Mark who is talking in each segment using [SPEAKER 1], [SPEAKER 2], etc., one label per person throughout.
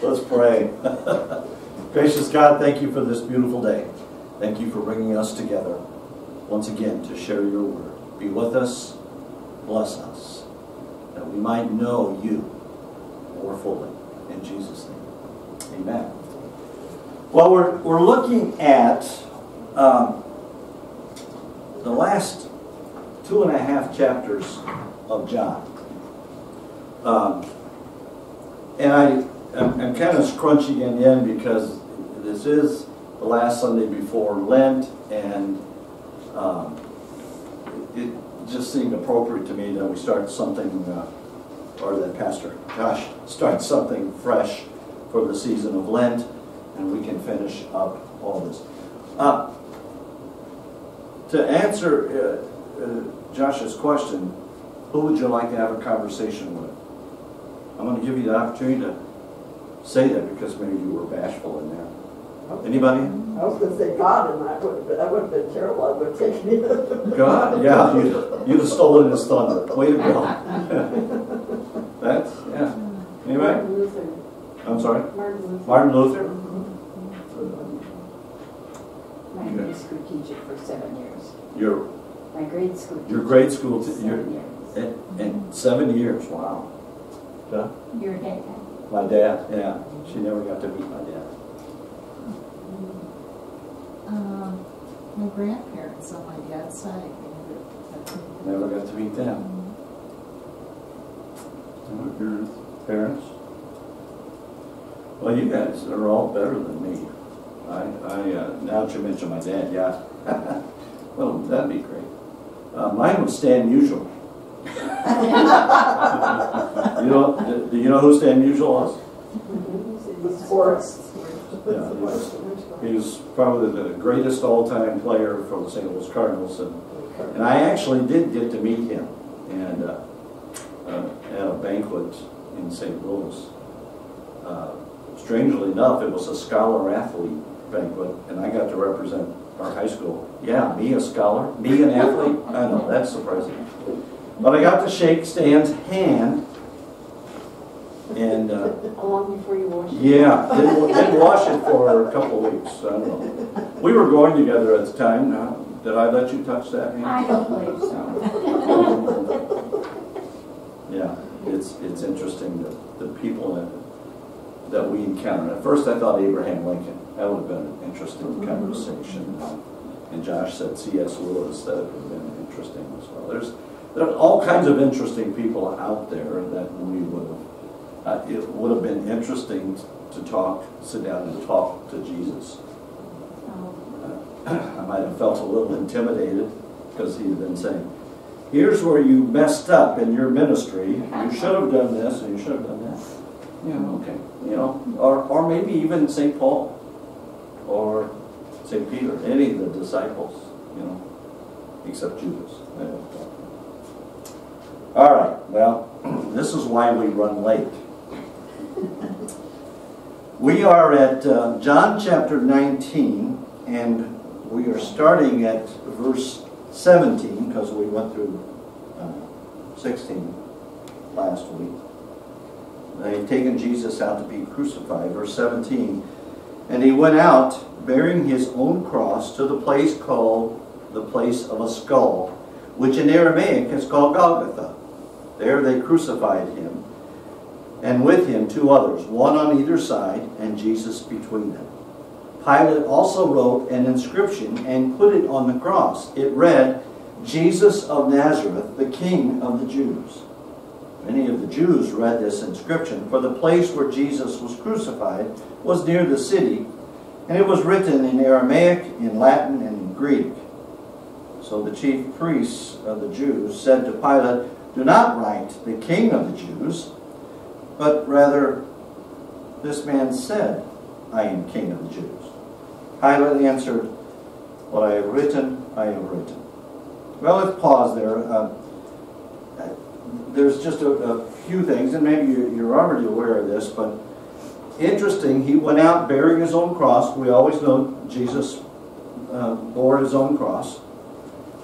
[SPEAKER 1] Let's pray. Gracious God, thank you for this beautiful day. Thank you for bringing us together once again to share your word. Be with us, bless us, that we might know you more fully. In Jesus' name, amen. Well, we're, we're looking at um, the last two and a half chapters of John. Um, and I, I'm, I'm kind of scrunching it in because this is the last Sunday before Lent, and um, it, just seemed appropriate to me that we start something, uh, or that Pastor Josh starts something fresh for the season of Lent, and we can finish up all this. Uh, to answer uh, uh, Josh's question, who would you like to have a conversation with? I'm going to give you the opportunity to say that because maybe you were bashful in there. Anybody?
[SPEAKER 2] I was gonna say God, and that would, that would have been terrible, I would have taken it.
[SPEAKER 1] God? Yeah, you, you'd have stolen his thunder. Way to go. That's, yeah. Anybody?
[SPEAKER 2] Martin Luther.
[SPEAKER 1] I'm sorry?
[SPEAKER 2] Martin Luther.
[SPEAKER 1] Martin Luther? Mm-hmm.
[SPEAKER 3] My
[SPEAKER 1] Okay.
[SPEAKER 3] grade school teacher for seven years.
[SPEAKER 1] Your,
[SPEAKER 3] My grade school teacher.
[SPEAKER 1] your grade school,
[SPEAKER 3] for
[SPEAKER 1] t- your,
[SPEAKER 3] Seven years.
[SPEAKER 1] in, in seven years, wow. Yeah.
[SPEAKER 3] Your dad.
[SPEAKER 1] My dad, yeah. She never got to meet my dad.
[SPEAKER 4] Um, my grandparents on my dad's side.
[SPEAKER 1] Never got to meet them. Your parents? Well, you guys are all better than me. I, I, uh, now that you mention my dad, yeah. Well, that'd be great. Uh, mine was Stan Musial. You know, do- do you know who Stan Musial was?
[SPEAKER 2] Sports.
[SPEAKER 1] Yeah, he was, probably the greatest all-time player for the St. Louis Cardinals, and, and I actually did get to meet him, and, uh, uh, at a banquet in St. Louis. Uh, Strangely enough, it was a scholar athlete banquet, and I got to represent our high school. Yeah, me a scholar, me an athlete, I know, that's surprising. But I got to shake Stan's hand, and, uh,
[SPEAKER 2] How long before you wash it?
[SPEAKER 1] yeah, didn't, didn't wash it for a couple of weeks, I don't know. We were going together at the time, now, did I let you touch that hand?
[SPEAKER 3] I don't believe so.
[SPEAKER 1] Yeah, it's, it's interesting, the, the people that, that we encounter. At first, I thought Abraham Lincoln, that would have been an interesting conversation. And Josh said C.S. Lewis, that would have been interesting as well. There's, there are all kinds of interesting people out there that we would have, uh, it would have been interesting to talk, sit down and talk to Jesus. I might have felt a little intimidated because he had been saying, here's where you messed up in your ministry. You should have done this and you should have done that. Yeah, okay. You know, or, or maybe even St. Paul or St. Peter, any of the disciples, you know, except Judas. All right, well, this is why we run late. We are at uh, John chapter 19, and we are starting at verse 17 because we went through uh, 16 last week. They had taken Jesus out to be crucified. Verse 17. And he went out bearing his own cross to the place called the place of a skull, which in Aramaic is called Golgotha. There they crucified him, and with him two others, one on either side, and Jesus between them. Pilate also wrote an inscription and put it on the cross. It read, Jesus of Nazareth, the King of the Jews. Many of the Jews read this inscription, for the place where Jesus was crucified was near the city, and it was written in Aramaic, in Latin, and in Greek. So the chief priests of the Jews said to Pilate, Do not write the King of the Jews, but rather, this man said, I am King of the Jews. Pilate answered, What I have written, I have written. Well, let's pause there. Uh, there's just a, a few things, and maybe you- you're already aware of this, but interesting, he went out bearing his own cross. We always know Jesus uh, bore his own cross.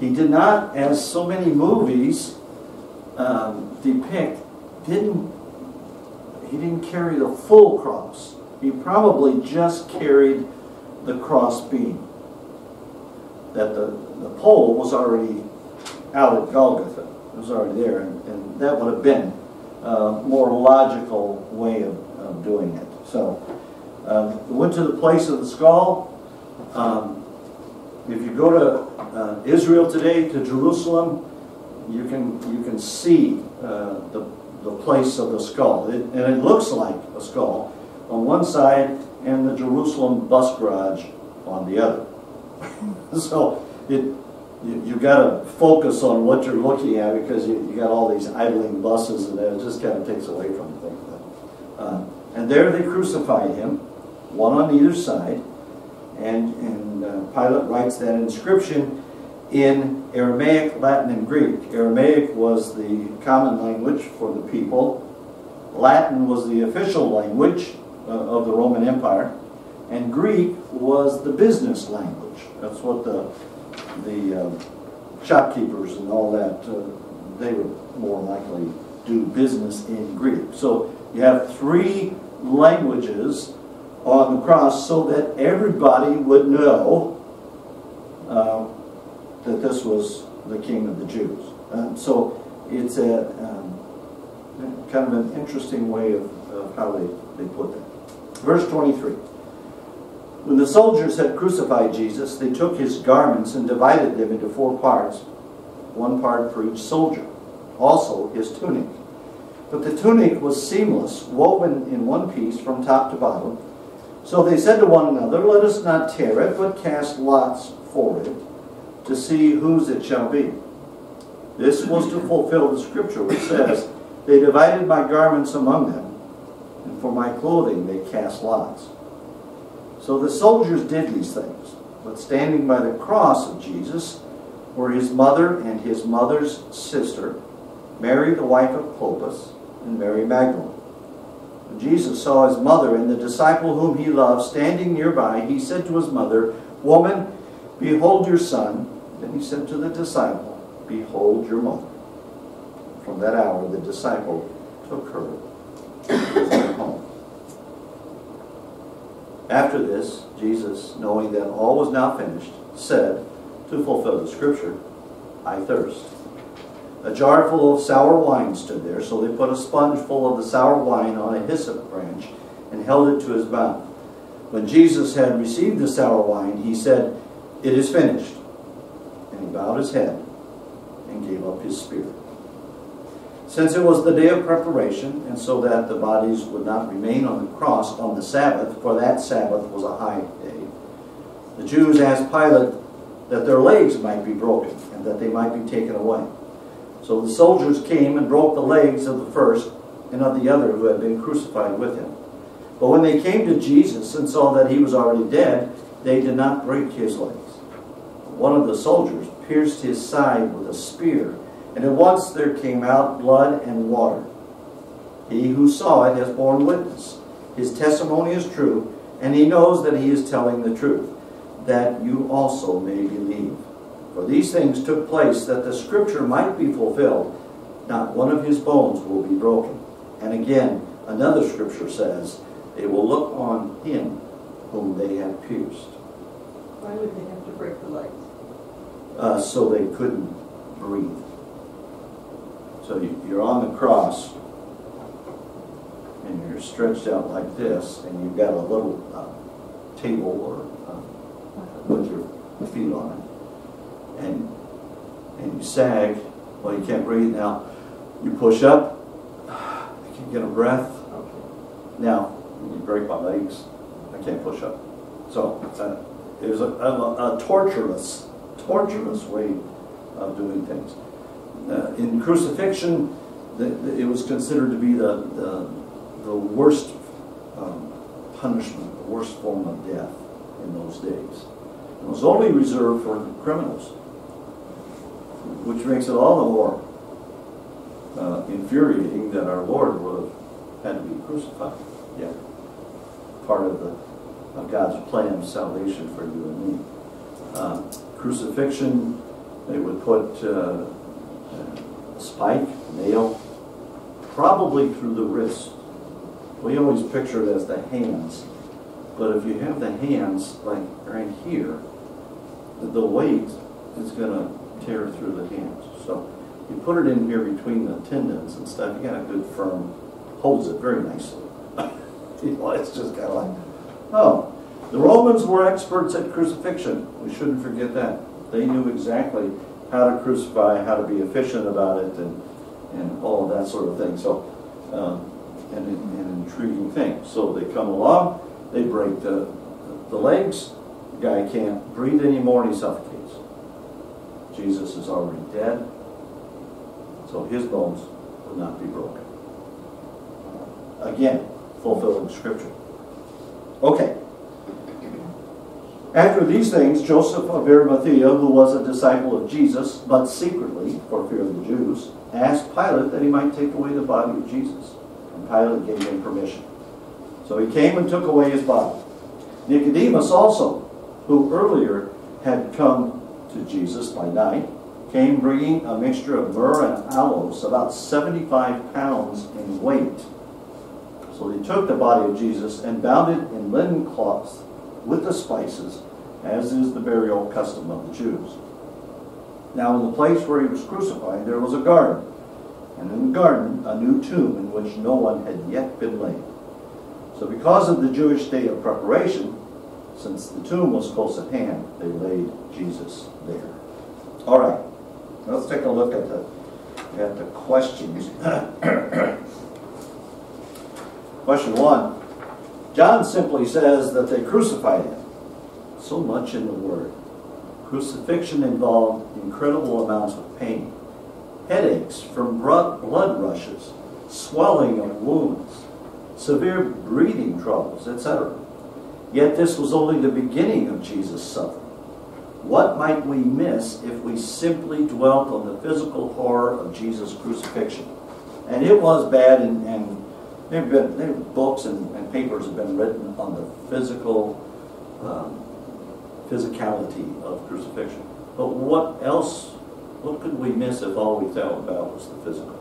[SPEAKER 1] He did not, as so many movies um, depict, didn't, he didn't carry the full cross. He probably just carried the cross beam. That the, the pole was already out at Golgotha. It was already there, and, and that would have been a more logical way of, of doing it. So, we went to the place of the skull. Um, if you go to uh, Israel today, to Jerusalem, you can you can see uh, the the place of the skull, it, and it looks like a skull on one side, and the Jerusalem bus garage on the other. so it you, you got to focus on what you're looking at because you, you got all these idling buses, and it just kind of takes away from the thing. But, uh, and there they crucified him, one on either side, and and uh, Pilate writes that inscription in Aramaic, Latin, and Greek. Aramaic was the common language for the people. Latin was the official language uh, of the Roman Empire, and Greek was the business language. That's what the the uh, shopkeepers and all that uh, they would more likely do business in Greek. So you have three languages on the cross, so that everybody would know this was the King of the Jews. Um, so it's a um, kind of an interesting way of, of how they, they put that. Verse 23. When the soldiers had crucified Jesus, they took his garments and divided them into four parts, one part for each soldier, also his tunic. But the tunic was seamless, woven in one piece from top to bottom. So they said to one another, Let us not tear it, but cast lots for it, to see whose it shall be. This was to fulfill the scripture which says, They divided my garments among them, and for my clothing they cast lots. So the soldiers did these things, but standing by the cross of Jesus were his mother and his mother's sister, Mary the wife of Clopas, and Mary Magdalene. When Jesus saw his mother and the disciple whom he loved standing nearby, he said to his mother, Woman, behold your son. Then he said to the disciple, Behold your mother. From that hour the disciple took her to his home. After this, Jesus, knowing that all was now finished, said, to fulfill the scripture, I thirst. A jar full of sour wine stood there, so they put a sponge full of the sour wine on a hyssop branch and held it to his mouth. When Jesus had received the sour wine, he said, It is finished. Bowed his head and gave up his spirit. Since it was the day of preparation, and so that the bodies would not remain on the cross on the Sabbath, for that Sabbath was a high day, the Jews asked Pilate that their legs might be broken and that they might be taken away. So the soldiers came and broke the legs of the first and of the other who had been crucified with him. But when they came to Jesus and saw that he was already dead, they did not break his legs. One of the soldiers pierced his side with a spear, and at once there came out blood and water. He who saw it has borne witness. His testimony is true, and he knows that he is telling the truth, that you also may believe. For these things took place that the scripture might be fulfilled. Not one of his bones will be broken. And again, another scripture says, They will look on him whom they have pierced.
[SPEAKER 2] Why would they have to break the legs?
[SPEAKER 1] Uh, so they couldn't breathe. So you- you're on the cross, and you're stretched out like this, and you've got a little uh, table or uh, with your feet on it, and and you sag. Well, you can't breathe now. You push up. You can't get a breath. Now you break my legs. I can't push up. So uh, it was a, a, a torturous, torturous way of doing things. Uh, in crucifixion, the, the, it was considered to be the, the, the worst um, punishment, the worst form of death in those days. It was only reserved for criminals, which makes it all the more uh, infuriating that our Lord would have had to be crucified. Yeah, part of the of God's plan of salvation for you and me. Uh, crucifixion, they would put uh, a spike, nail, probably through the wrist, we always picture it as the hands. But if you have the hands like right here, the weight is gonna tear through the hands. So you put it in here between the tendons and stuff, you got a good firm, holds it very nicely. You know, it's just kind of like, oh. The Romans were experts at crucifixion. We shouldn't forget that. They knew exactly how to crucify, how to be efficient about it, and, and all of that sort of thing. So, um, an, an intriguing thing. So they come along, they break the, the legs, the guy can't breathe anymore and he suffocates. Jesus is already dead, so his bones will not be broken. Again, fulfilling scripture. Okay. After these things, Joseph of Arimathea, who was a disciple of Jesus, but secretly, for fear of the Jews, asked Pilate that he might take away the body of Jesus. And Pilate gave him permission. So he came and took away his body. Nicodemus also, who earlier had come to Jesus by night, came bringing a mixture of myrrh and aloes, about 75 pounds in weight. So they took the body of Jesus and bound it in linen cloths with the spices, as is the burial custom of the Jews. Now, in the place where he was crucified, there was a garden, and in the garden, a new tomb in which no one had yet been laid. So, because of the Jewish day of preparation, since the tomb was close at hand, they laid Jesus there. All right, let's take a look at the at the questions. Question one. John simply says that they crucified him. So much in the word. Crucifixion involved incredible amounts of pain, headaches from blood rushes, swelling of wounds, severe breathing troubles, etc. Yet this was only the beginning of Jesus' suffering. What might we miss if we simply dwelt on the physical horror of Jesus' crucifixion? And it was bad, and, and there have been there books and, and papers have been written on the physical um, physicality of crucifixion. But what else? What could we miss if all we thought about was the physical?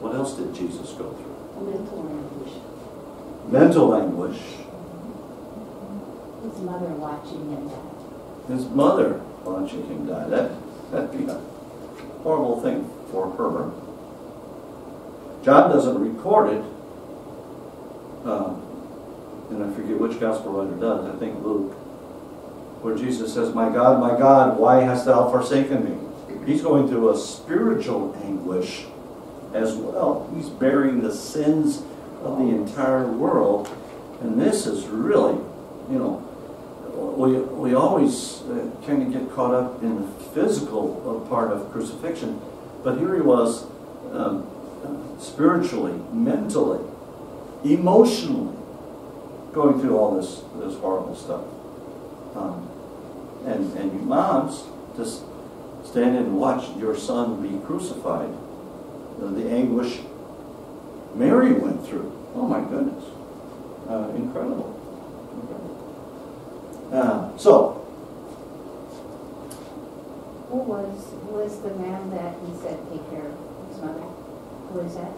[SPEAKER 1] What else did Jesus go through?
[SPEAKER 3] Mental anguish.
[SPEAKER 1] Mental anguish.
[SPEAKER 3] His mother watching him die.
[SPEAKER 1] His mother watching him die. That that'd be a horrible thing for her. John doesn't record it, um, and I forget which gospel writer does. I think Luke, where Jesus says, "My God, my God, why hast thou forsaken me?" He's going through a spiritual anguish as well. He's bearing the sins of the entire world, and this is really, you know, we we always uh, kind of get caught up in the physical uh, part of crucifixion, but here he was. Um, spiritually, mentally, emotionally, going through all this this horrible stuff. Um, and and you moms just stand and watch your son be crucified. Uh, the anguish Mary went through. Oh my goodness, uh, incredible. incredible. Uh, so
[SPEAKER 3] Who was, who was the man that he said take care of his mother? Who is that?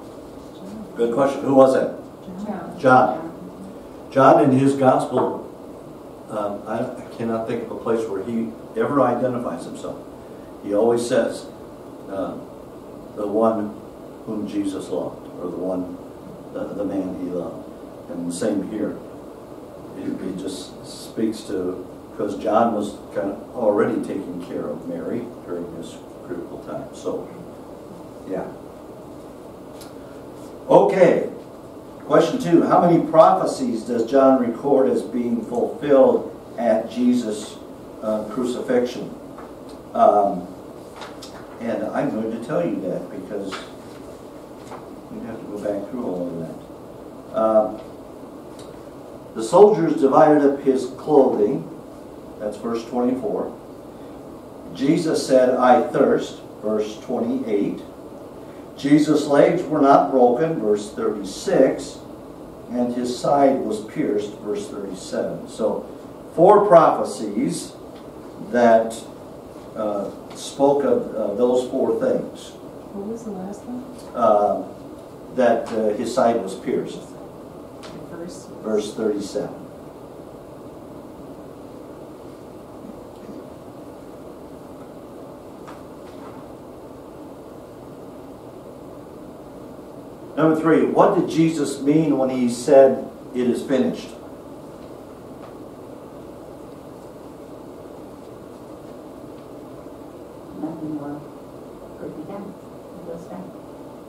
[SPEAKER 1] good question. Who was it?
[SPEAKER 3] John.
[SPEAKER 1] John. John in his gospel, um, I, I cannot think of a place where he ever identifies himself. He always says, uh, the one whom Jesus loved, or the one, the, the man he loved. And the same here. He, he just speaks to, because John was kind of already taking care of Mary during this critical time. So, yeah. Okay, question two. How many prophecies does John record as being fulfilled at Jesus' uh, crucifixion? Um, and I'm going to tell you that because we have to go back through all of that. Um, the soldiers divided up his clothing. That's verse 24. Jesus said, I thirst. Verse 28. Jesus' legs were not broken, verse 36, and his side was pierced, verse 37. So, four prophecies that uh, spoke of uh, those four things.
[SPEAKER 4] What was the last one?
[SPEAKER 1] Uh, that uh, his side was pierced.
[SPEAKER 4] Verse.
[SPEAKER 1] Verse 37. Number three, what did Jesus mean when he said, It is finished?
[SPEAKER 3] Nothing more could be done. It was done.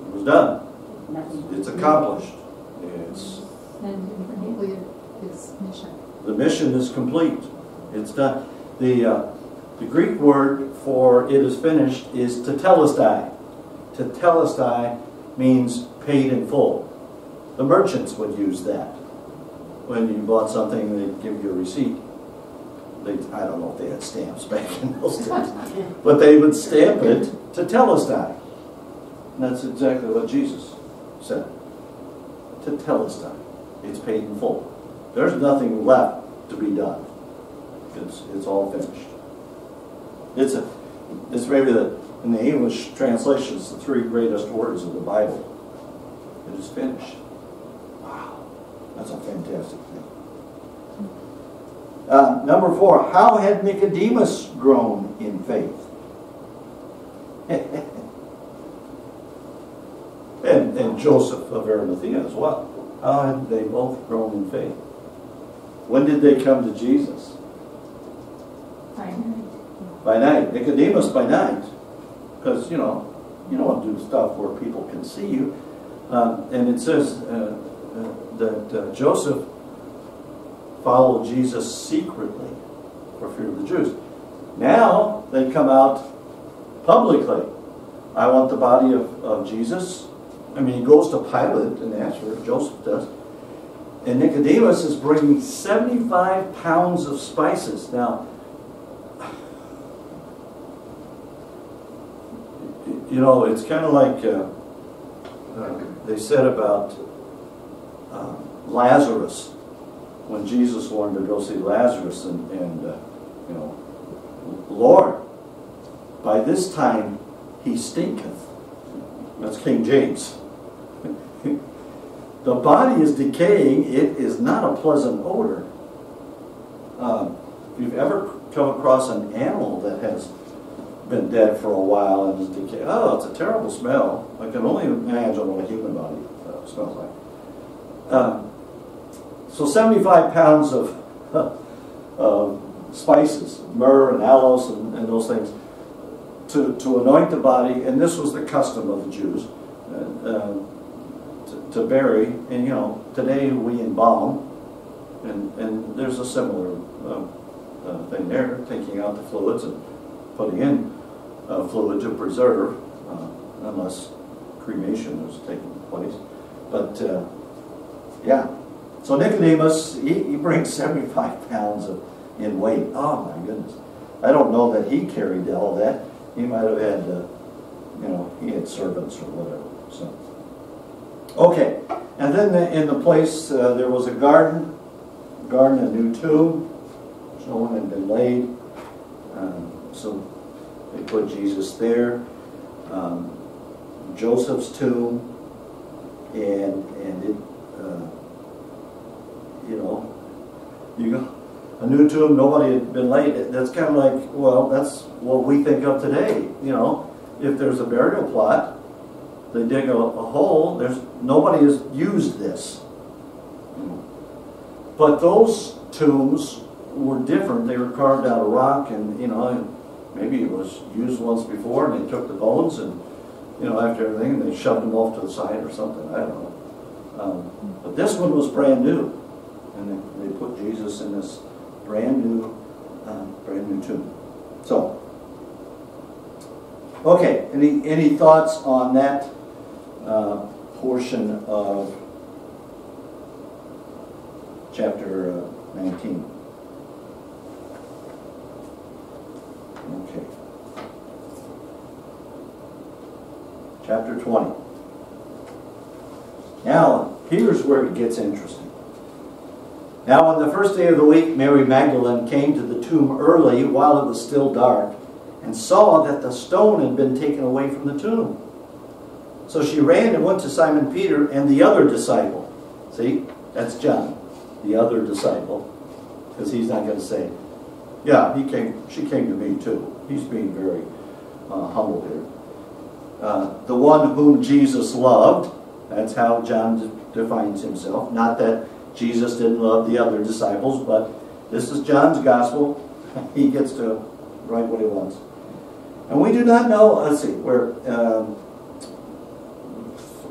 [SPEAKER 1] It was done.
[SPEAKER 3] Nothing.
[SPEAKER 1] It's accomplished. It's,
[SPEAKER 4] And completed his mission.
[SPEAKER 1] the mission is complete. It's done. The, uh, the Greek word for it is finished is tetelestai. Tetelestai means paid in full. The merchants would use that. When you bought something, they'd give you a receipt. They, I don't know if they had stamps back in those days, but they would stamp it tetelestai. And that's exactly what Jesus said. To tell us that. It's paid in full. There's nothing left to be done. It's, it's all finished. It's a, it's maybe the, in the English translation, it's the three greatest words of the Bible. It is finished. Wow, that's a fantastic thing. Uh, number four, how had Nicodemus grown in faith? and, and Joseph of Arimathea as well. How had they both grown in faith? When did they come to Jesus?
[SPEAKER 4] Fine.
[SPEAKER 1] By night. Nicodemus by night. Because, you know, you don't want to do stuff where people can see you. Um, and it says uh, uh, that uh, Joseph followed Jesus secretly for fear of the Jews. Now they come out publicly. I want the body of, of Jesus. I mean, he goes to Pilate and asks for it, Joseph does. And Nicodemus is bringing 75 pounds of spices. Now, you know, it's kind of like uh, uh, they said about uh, Lazarus when Jesus wanted to go see Lazarus, and, and uh, you know, Lord, by this time he stinketh. That's King James. the body is decaying, it is not a pleasant odor. Um, if you've ever come across an animal that has been dead for a while and is decaying, oh, it's a terrible smell. I can only imagine what a human body uh, smells like. Um, so 75 pounds of uh, spices, myrrh and aloes and, and, those things, to, to anoint the body, and this was the custom of the Jews, uh, uh, to, to, bury, and you know, today we embalm, and, and there's a similar uh, uh, thing there, taking out the fluids and putting in uh, fluid to preserve, unless cremation was taking place. But yeah, so Nicodemus, he, he brings 75 pounds of, in weight. Oh my goodness. I don't know that he carried all that. He might have had, uh, you know, he had servants or whatever. So, okay. And then the, in the place, uh, there was a garden, garden, a new tomb. No one had been laid. Um, so they put Jesus there. Um, Joseph's tomb, and, and it, uh, you know, you go, a new tomb, nobody had been laid. That's kind of like, well, that's what we think of today. You know, if there's a burial plot, they dig a, a hole. There's nobody has used this. But those tombs were different. They were carved out of rock, and you know, maybe it was used once before, and they took the bones and you know after everything, and they shoved them off to the side or something. I don't know. Um, but this one was brand new and they, they put Jesus in this brand new, um, brand new tomb. So, okay, any, any thoughts on that uh, portion of chapter uh, 19? Okay. Chapter 20. Now, here's where it gets interesting. Now on the first day of the week, Mary Magdalene came to the tomb early while it was still dark and saw that the stone had been taken away from the tomb. So she ran and went to Simon Peter and the other disciple. See, that's John, the other disciple, because he's not going to say, "Yeah, he came. She came to me too." He's being very uh, humble here. Uh, the one whom Jesus loved. That's how John de- defines himself. Not that Jesus didn't love the other disciples, but this is John's gospel. He gets to write what he wants. And we do not know, let's see, where, um,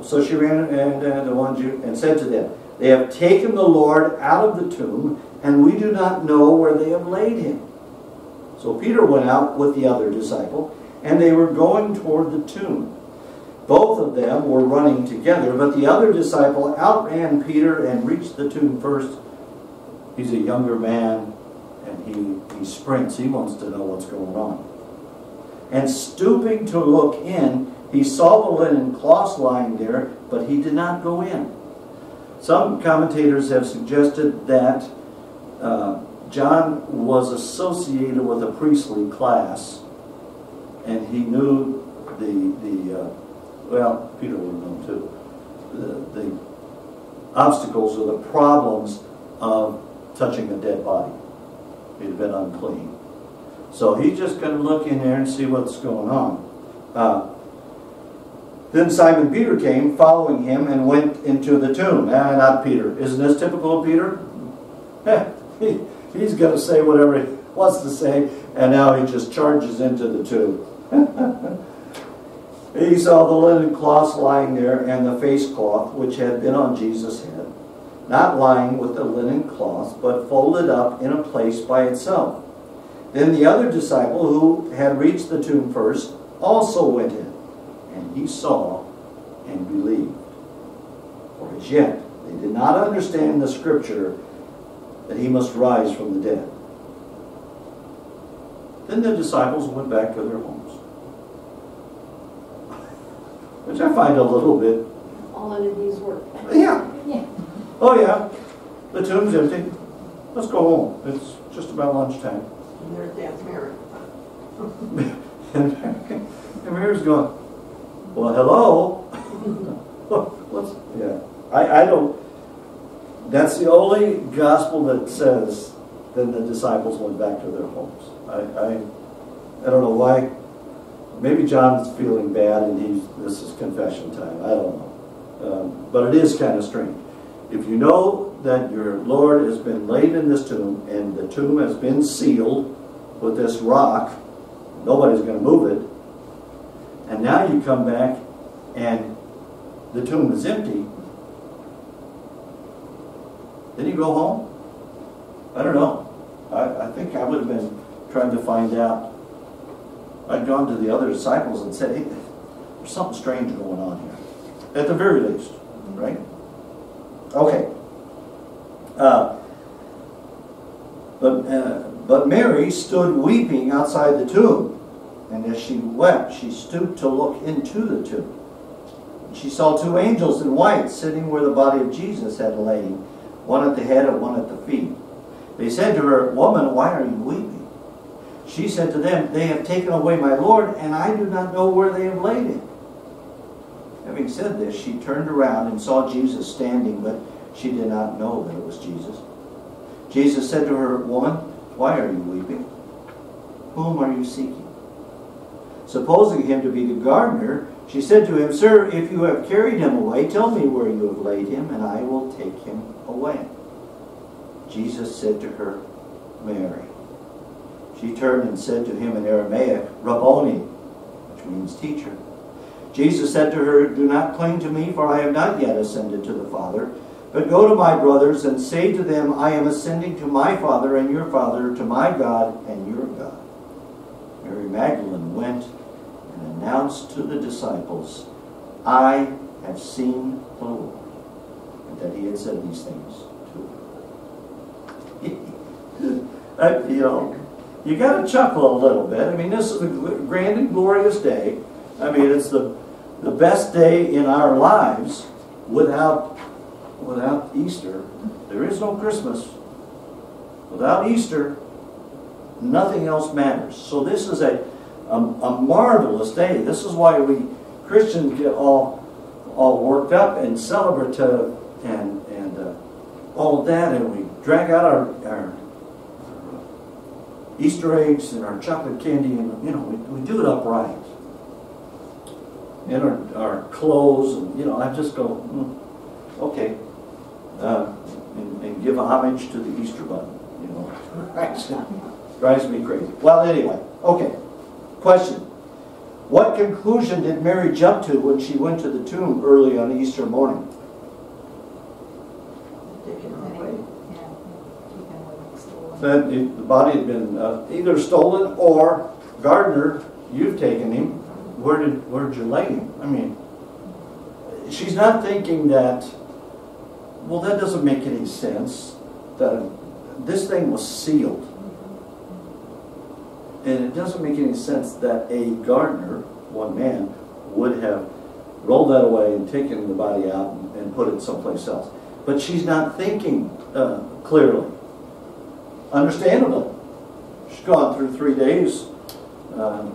[SPEAKER 1] so she ran and uh, the one Jew and said to them, They have taken the Lord out of the tomb, and we do not know where they have laid him. So Peter went out with the other disciple, and they were going toward the tomb. Both of them were running together, but the other disciple outran Peter and reached the tomb first. He's a younger man, and he, he sprints. He wants to know what's going on. And stooping to look in, he saw the linen cloths lying there, but he did not go in. Some commentators have suggested that uh, John was associated with a priestly class, and he knew the the uh, well, Peter would have known too the, the obstacles or the problems of touching a dead body. He'd been unclean, so he's just going to look in there and see what's going on. Uh, then Simon Peter came, following him, and went into the tomb. Ah, not Peter. Isn't this typical of Peter? he, he's going to say whatever he wants to say, and now he just charges into the tomb. he saw the linen cloths lying there, and the face cloth which had been on Jesus' head, not lying with the linen cloth, but folded up in a place by itself. Then the other disciple, who had reached the tomb first, also went in and he saw and believed. For as yet they did not understand the scripture that he must rise from the dead. Then the disciples went back to their homes. Which I find a little bit,
[SPEAKER 2] All in a day's work.
[SPEAKER 1] yeah,
[SPEAKER 4] Yeah.
[SPEAKER 1] oh yeah, the tomb's empty. Let's go home. It's just about lunchtime.
[SPEAKER 2] And there's Aunt Mary.
[SPEAKER 1] And, and Mary's going, well, hello. What's, yeah, I, I don't, that's the only gospel that says, then the disciples went back to their homes. I, I, I don't know why, maybe John's feeling bad and he's, this is confession time, I don't know. Um, but it is kind of strange. If you know that your Lord has been laid in this tomb and the tomb has been sealed with this rock, nobody's going to move it, and now you come back and the tomb is empty. Then he go home? I don't know. I, I think I would have been trying to find out. I'd gone to the other disciples and said, hey, there's something strange going on here. At the very least, right? Okay. Uh, but, uh, but Mary stood weeping outside the tomb. And as she wept, she stooped to look into the tomb. She saw two angels in white sitting where the body of Jesus had lain, one at the head and one at the feet. They said to her, Woman, why are you weeping? She said to them, They have taken away my Lord, and I do not know where they have laid him. Having said this, she turned around and saw Jesus standing, but she did not know that it was Jesus. Jesus said to her, Woman, why are you weeping? Whom are you seeking? Supposing him to be the gardener, she said to him, Sir, if you have carried him away, tell me where you have laid him, and I will take him away. Jesus said to her, Mary. She turned and said to him in Aramaic, Rabboni, which means teacher. Jesus said to her, Do not cling to me, for I have not yet ascended to the Father. But go to my brothers and say to them, I am ascending to my Father and your Father, to my God and your God. Mary Magdalene went and announced to the disciples, I have seen the Lord, that he had said these things to. I, you know, you got to chuckle a little bit. I mean, this is a grand and glorious day. I mean, it's the, the best day in our lives without, without Easter. There is no Christmas. Without Easter, nothing else matters. So this is a, a, a marvelous day. This is why we Christians get all all worked up and celebrative and, and uh, all that, and we drag out our, our Easter eggs and our chocolate candy, and, you know, we, we do it upright. And our, our clothes, and, you know, I just go, hmm, okay. Uh, and, and give homage to the Easter bunny, you know. Drives me crazy. Well, anyway, okay. Question. What conclusion did Mary jump to when she went to the tomb early on Easter morning?
[SPEAKER 2] Taken away.
[SPEAKER 4] Yeah, taken away, stolen.
[SPEAKER 1] That the body had been uh, either stolen or Gardner, you've taken him. Where did, where'd you lay him? I mean, she's not thinking that, well, that doesn't make any sense. That this thing was sealed. And it doesn't make any sense that a gardener, one man, would have rolled that away and taken the body out and, and put it someplace else. But she's not thinking uh, clearly. Understandably. She's gone through three days, um,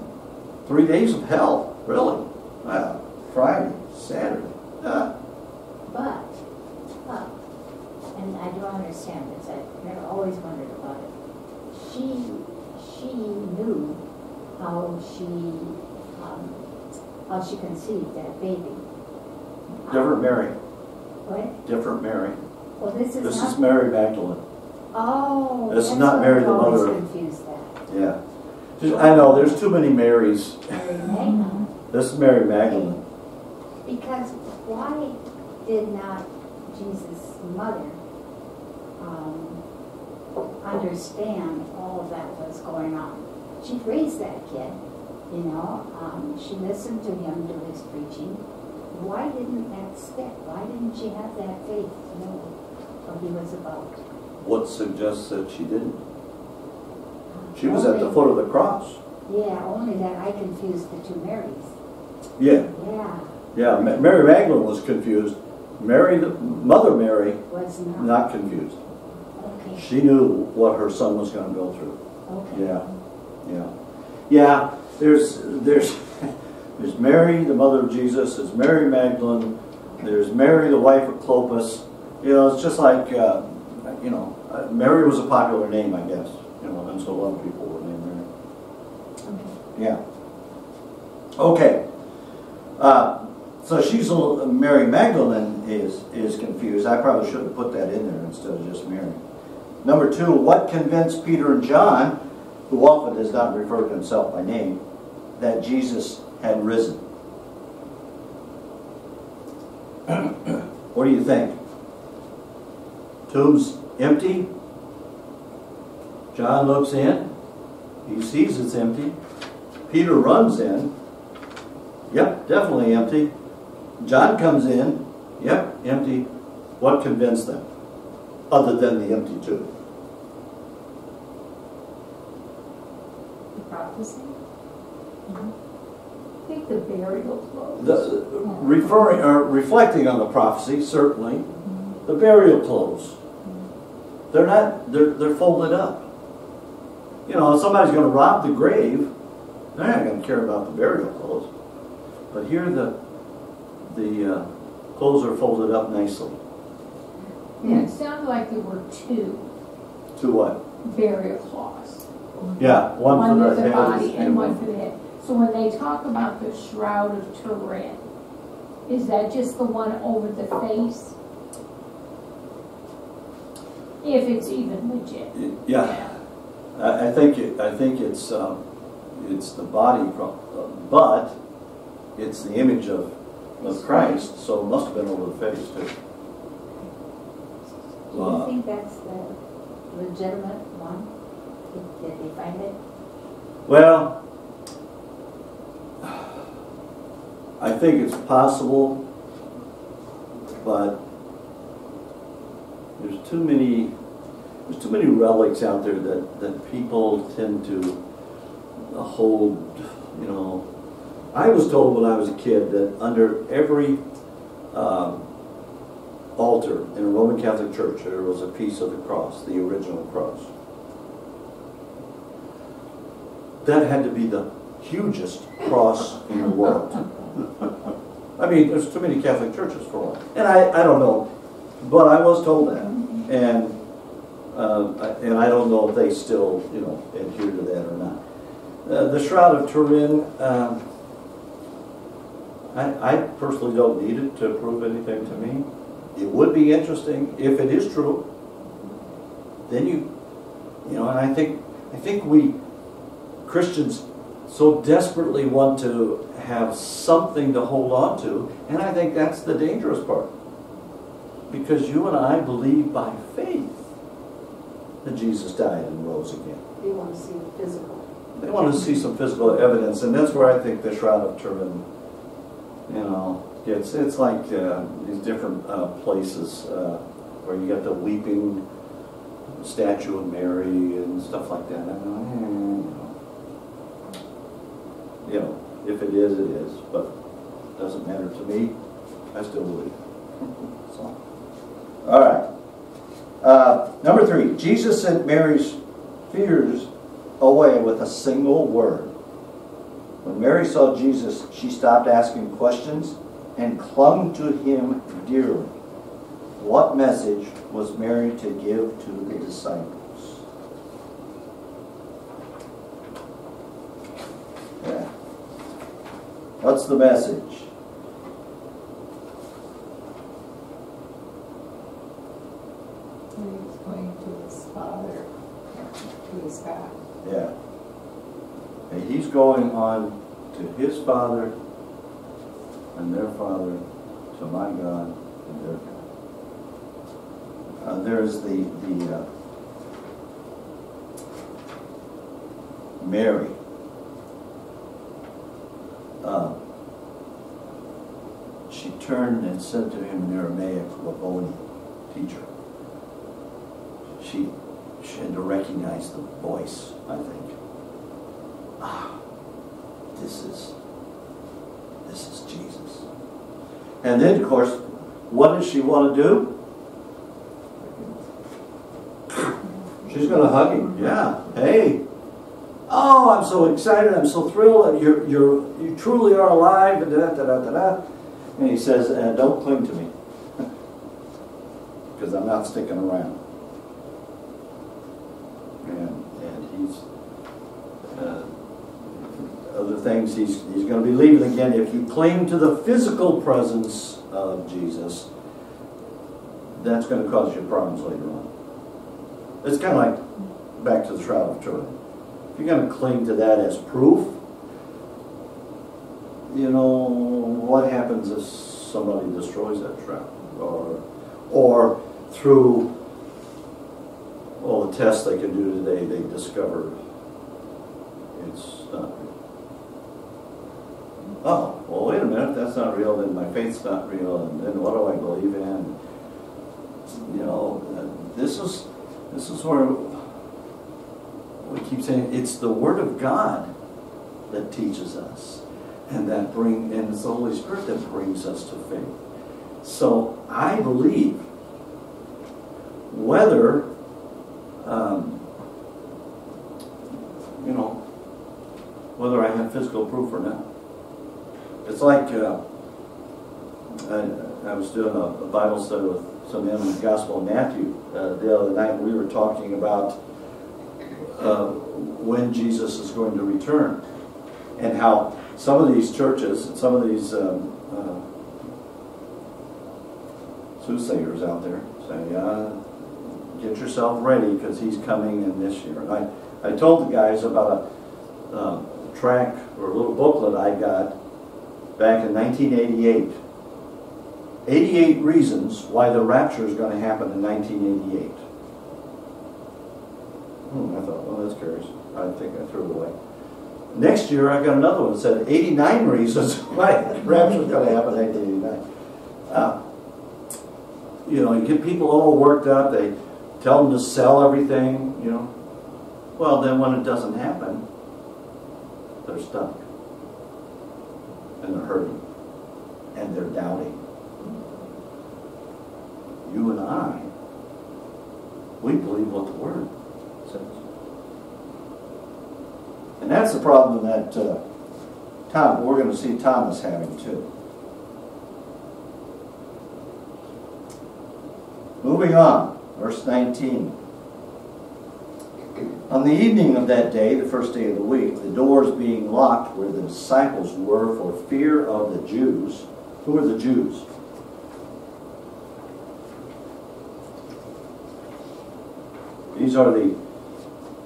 [SPEAKER 1] three days of hell, really. Uh, Friday, Saturday. Uh,
[SPEAKER 3] But, but, and I don't understand this, I've never always wondered about it. She, she knew how she, um, how she conceived that baby.
[SPEAKER 1] different Mary,
[SPEAKER 3] What?
[SPEAKER 1] different Mary.
[SPEAKER 3] Well, this is
[SPEAKER 1] This is Mary Magdalene.
[SPEAKER 3] Oh.
[SPEAKER 1] This is not Mary, the mother of-. Yeah. Just- I know, there's too many Marys.
[SPEAKER 3] Mary
[SPEAKER 1] This is Mary Magdalene.
[SPEAKER 3] Because why did not Jesus' mother, um, understand all of that was going on? She raised that kid, you know, um, she listened to him do his preaching. Why didn't that stick? Why didn't she have that faith to know what he was about?
[SPEAKER 1] What suggests that she didn't? She was at the foot of the cross.
[SPEAKER 3] Yeah, only that I confused the two Marys.
[SPEAKER 1] Yeah,
[SPEAKER 3] Yeah,
[SPEAKER 1] yeah, Mary Magdalene was confused. Mary, the Mother Mary,
[SPEAKER 3] was not.
[SPEAKER 1] not confused.
[SPEAKER 3] Okay,
[SPEAKER 1] She knew what her son was gonna go through.
[SPEAKER 3] okay.
[SPEAKER 1] Yeah, yeah. Yeah, there's, there's, there's Mary, the mother of Jesus, there's Mary Magdalene, there's Mary, the wife of Clopas. You know, it's just like, uh, you know, uh, Mary was a popular name, I guess, you know, and so a lot of people were named Mary.
[SPEAKER 3] Okay.
[SPEAKER 1] Yeah. Okay. Uh, so she's a little, Mary Magdalene is, is confused. I probably should have put that in there instead of just Mary. Number two, what convinced Peter and John, who often does not refer to himself by name, that Jesus had risen? What do you think? Tomb's empty. John looks in. He sees it's empty. Peter runs in. Yep, definitely empty. John comes in. Yep, empty. What convinced them? Other than the empty tomb.
[SPEAKER 4] The prophecy? Mm-hmm.
[SPEAKER 5] I think the burial clothes.
[SPEAKER 1] The, referring or reflecting on the prophecy, certainly. Mm-hmm. The burial clothes. They're not. They're they're folded up. You know, if somebody's going to rob the grave, they're not going to care about the burial clothes. But here, the the uh, clothes are folded up nicely.
[SPEAKER 5] Yeah, it sounded like there were two
[SPEAKER 1] Two what?
[SPEAKER 5] burial cloths.
[SPEAKER 1] Yeah, one,
[SPEAKER 5] One
[SPEAKER 1] for the
[SPEAKER 5] the body and one for the head. So when they talk about the shroud of Turin, is that just the one over the face? If it's even legit.
[SPEAKER 1] Yeah, I, I think it, I think it's um, it's the body, pro- uh, but it's the image of of Christ, so it must have been over the face too.
[SPEAKER 3] Do
[SPEAKER 1] Uh,
[SPEAKER 3] you think that's the legitimate one? Did- Did they find it?
[SPEAKER 1] Well, I think it's possible, but there's too many, there's too many relics out there that, that people tend to hold, you know. I was told when I was a kid that under every um, altar in a Roman Catholic church, there was a piece of the cross, the original cross. That had to be the hugest cross in the world. I mean, there's too many Catholic churches for one. And I, I don't know, but I was told that. And, um, and I don't know if they still, you know, adhere to that or not. Uh, the Shroud of Turin, um, I, I personally don't need it to prove anything to me. It would be interesting if it is true. Then you, you know, and I think, I think we Christians so desperately want to have something to hold on to, and I think that's the dangerous part. Because you and I believe by faith that Jesus died and rose again.
[SPEAKER 2] You want to see the physical.
[SPEAKER 1] They want to see some physical evidence, and that's where I think the Shroud of Turin, you know, gets. It's like uh, these different uh, places uh, where you got the weeping statue of Mary and stuff like that. I know, you know, you know, if it is, it is, but it doesn't matter to me. I still believe. So, all right. Uh, number three, Jesus sent Mary's fears away with a single word. When Mary saw Jesus, she stopped asking questions and clung to him dearly. What message was Mary to give to the disciples? Yeah. What's the message?
[SPEAKER 4] He's going to his father, to his God.
[SPEAKER 1] Yeah. And he's going on to his father and their father, to my God and their God. Uh, there's the, the, uh, Mary. Uh, she turned and said to him in Aramaic, Rabboni, teacher. She, she had to recognize the voice, I think. Ah, this is, this is Jesus. And then, of course, what does she want to do? She's going to hug him. Yeah. Hey. Oh, I'm so excited. I'm so thrilled. that You're, you're, you truly are alive. And, da, da, da, da, da. and he says, uh, don't cling to me. Because I'm not sticking around. And, and he's, uh, other things, he's, he's going to be leaving again. If you cling to the physical presence of Jesus, that's going to cause you problems later on. It's kind of like back to the Shroud of Turin. If you're going to cling to that as proof, you know, what happens if somebody destroys that shroud? Or, or through all the tests they can do today, they discover it's not. Oh, well, wait a minute, that's not real, then my faith's not real, and then what do I believe in? You know, uh, this is, this is where we keep saying, it's the Word of God that teaches us, and that bring, and it's the Holy Spirit that brings us to faith. So I believe whether, um, you know, whether I have physical proof or not. It's like uh, I, I was doing a, a Bible study with some men in the Gospel of Matthew uh, the other night. We were talking about uh, when Jesus is going to return and how some of these churches and some of these um, uh, soothsayers out there say, uh, get yourself ready because he's coming in this year. And I, I told the guys about a uh, track or a little booklet I got back in 1988. 88 reasons why the rapture is going to happen in 1988. Hmm, I thought, well, that's curious. I think I threw it away. Next year, I got another one that said 89 reasons why the rapture is going to happen in 1989. Uh, you know, you get people all worked up. They tell them to sell everything, you know. Well, then when it doesn't happen, they're stuck and they're hurting and they're doubting. You and I, we believe what the Word says. And that's the problem that uh, Tom, we're going to see Thomas having too. Moving on, verse 19. On the evening of that day, the first day of the week, the doors being locked where the disciples were for fear of the Jews. Who are the Jews? These are the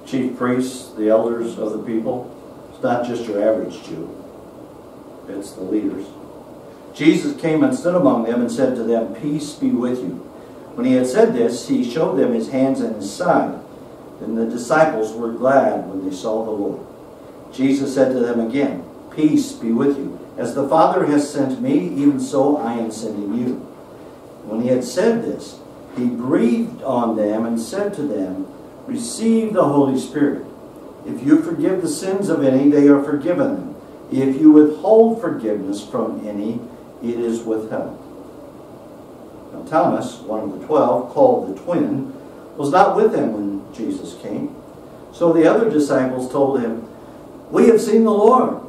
[SPEAKER 1] chief priests, the elders of the people. It's not just your average Jew, it's the leaders. Jesus came and stood among them and said to them, Peace be with you. When he had said this, he showed them his hands and his side. Then the disciples were glad when they saw the Lord. Jesus said to them again, Peace be with you. As the Father has sent me, even so I am sending you. When he had said this, he breathed on them and said to them, Receive the Holy Spirit. If you forgive the sins of any, they are forgiven them. If you withhold forgiveness from any, it is withheld. Now, Thomas, one of the twelve, called the twin, was not with them when Jesus came. So the other disciples told him, We have seen the Lord.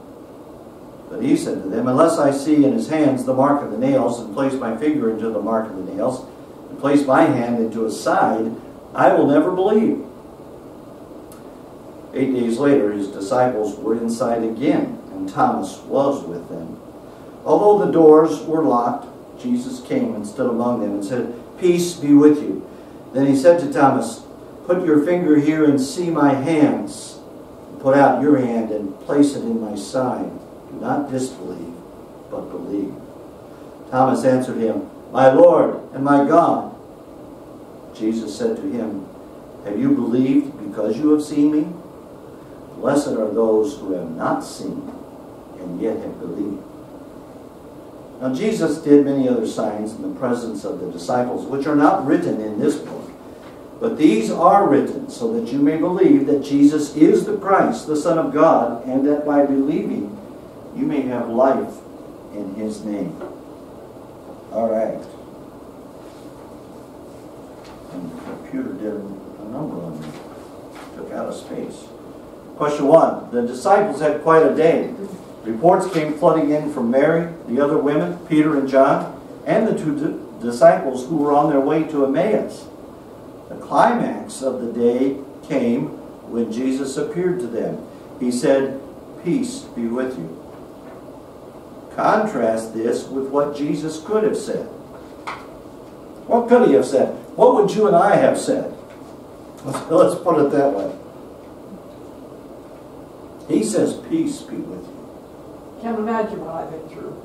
[SPEAKER 1] But he said to them, Unless I see in his hands the mark of the nails, and place my finger into the mark of the nails, and place my hand into his side, I will never believe. Eight days later, his disciples were inside again, and Thomas was with them. Although the doors were locked, Jesus came and stood among them and said, Peace be with you. Then he said to Thomas, Put your finger here and see my hands. Put out your hand and place it in my side. Do not disbelieve, but believe. Thomas answered him, My Lord and my God. Jesus said to him, Have you believed because you have seen me? Blessed are those who have not seen and yet have believed. Now, Jesus did many other signs in the presence of the disciples, which are not written in this book. But these are written so that you may believe that Jesus is the Christ, the Son of God, and that by believing you may have life in his name. All right. And the computer did a number on me. Took out of space. Question one. The disciples had quite a day. Reports came flooding in from Mary, the other women, Peter and John, and the two disciples who were on their way to Emmaus. The climax of the day came when Jesus appeared to them. He said, Peace be with you. Contrast this with what Jesus could have said. What could he have said? What would you and I have said? Let's, put it that way. He says, Peace be with you.
[SPEAKER 2] Can't imagine what I've been through.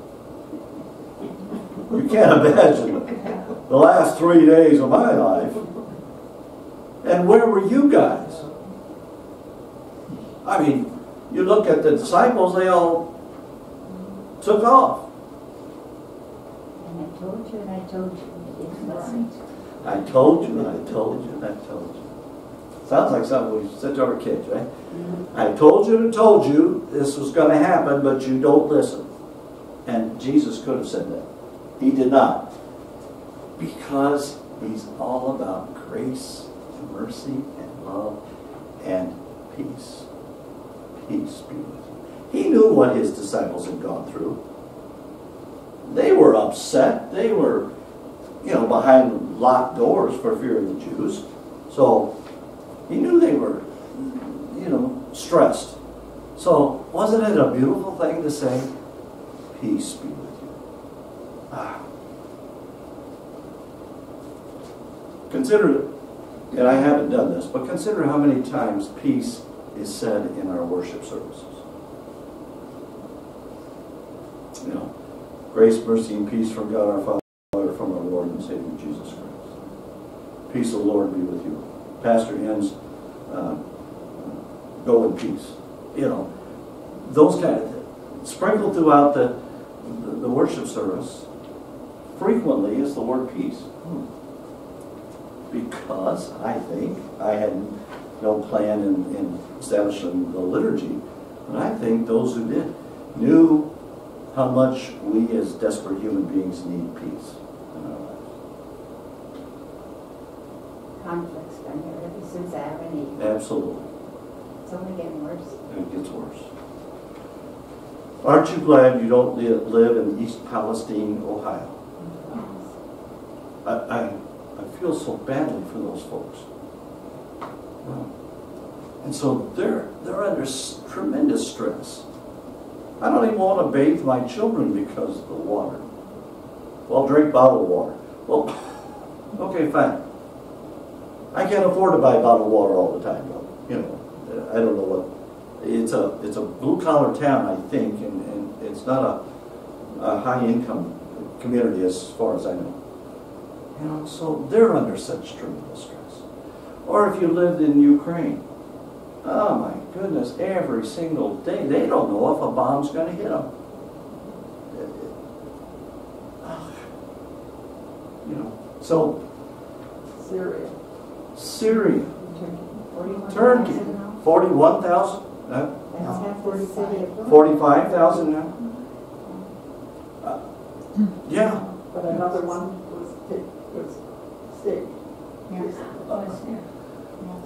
[SPEAKER 1] You can't imagine the last three days of my life. And where were you guys? I mean, you look at the disciples, they all took off.
[SPEAKER 3] And I told you and I told you, and you didn't.
[SPEAKER 1] I told you, and I told you, and I told you. Sounds like something we said to our kids, right? Mm-hmm. I told you and told you this was going to happen, but you don't listen. And Jesus could have said that. He did not. Because he's all about grace mercy and love and peace. Peace be with you. He knew what his disciples had gone through. They were upset. They were, you know, behind locked doors for fear of the Jews. So he knew they were, you know, stressed. So wasn't it a beautiful thing to say, Peace be with you? Ah. Consider, and I haven't done this, but consider how many times peace is said in our worship services. You know, grace, mercy, and peace from God our Father, from our Lord and Savior Jesus Christ. Peace of the Lord be with you. Pastor ends, uh, go in peace. You know, those kind of things. sprinkled throughout the, the, the worship service frequently is the word peace. Hmm. Because I think I had no plan in, in establishing the liturgy, but I think those who did knew how much we as desperate human beings need peace in our lives.
[SPEAKER 3] Conflict's been here ever since Adam and Eve.
[SPEAKER 1] Absolutely.
[SPEAKER 3] It's only getting worse.
[SPEAKER 1] It gets worse. Aren't you glad you don't li- live in East Palestine, Ohio?
[SPEAKER 3] Yes.
[SPEAKER 1] I, I feel so badly for those folks. Well, And so they're, they're under tremendous stress. I don't even want to bathe my children because of the water. Well, drink bottled water. Well, okay, fine. I can't afford to buy bottled water all the time, though. You know, I don't know what. It's a it's a blue collar town, I think, and, and it's not a, a high income community as far as I know. You know, so they're under such tremendous stress. Or if you lived in Ukraine, oh my goodness, every single day they don't know if a bomb's going to hit them. You know, so
[SPEAKER 2] Syria.
[SPEAKER 1] Syria, Turkey,
[SPEAKER 3] thousand now?
[SPEAKER 1] forty-one thousand, uh,
[SPEAKER 3] That's half the city of Brooklyn.
[SPEAKER 1] forty-five thousand now. Uh, Yeah,
[SPEAKER 2] But another one was, ta- was state.
[SPEAKER 5] Was there?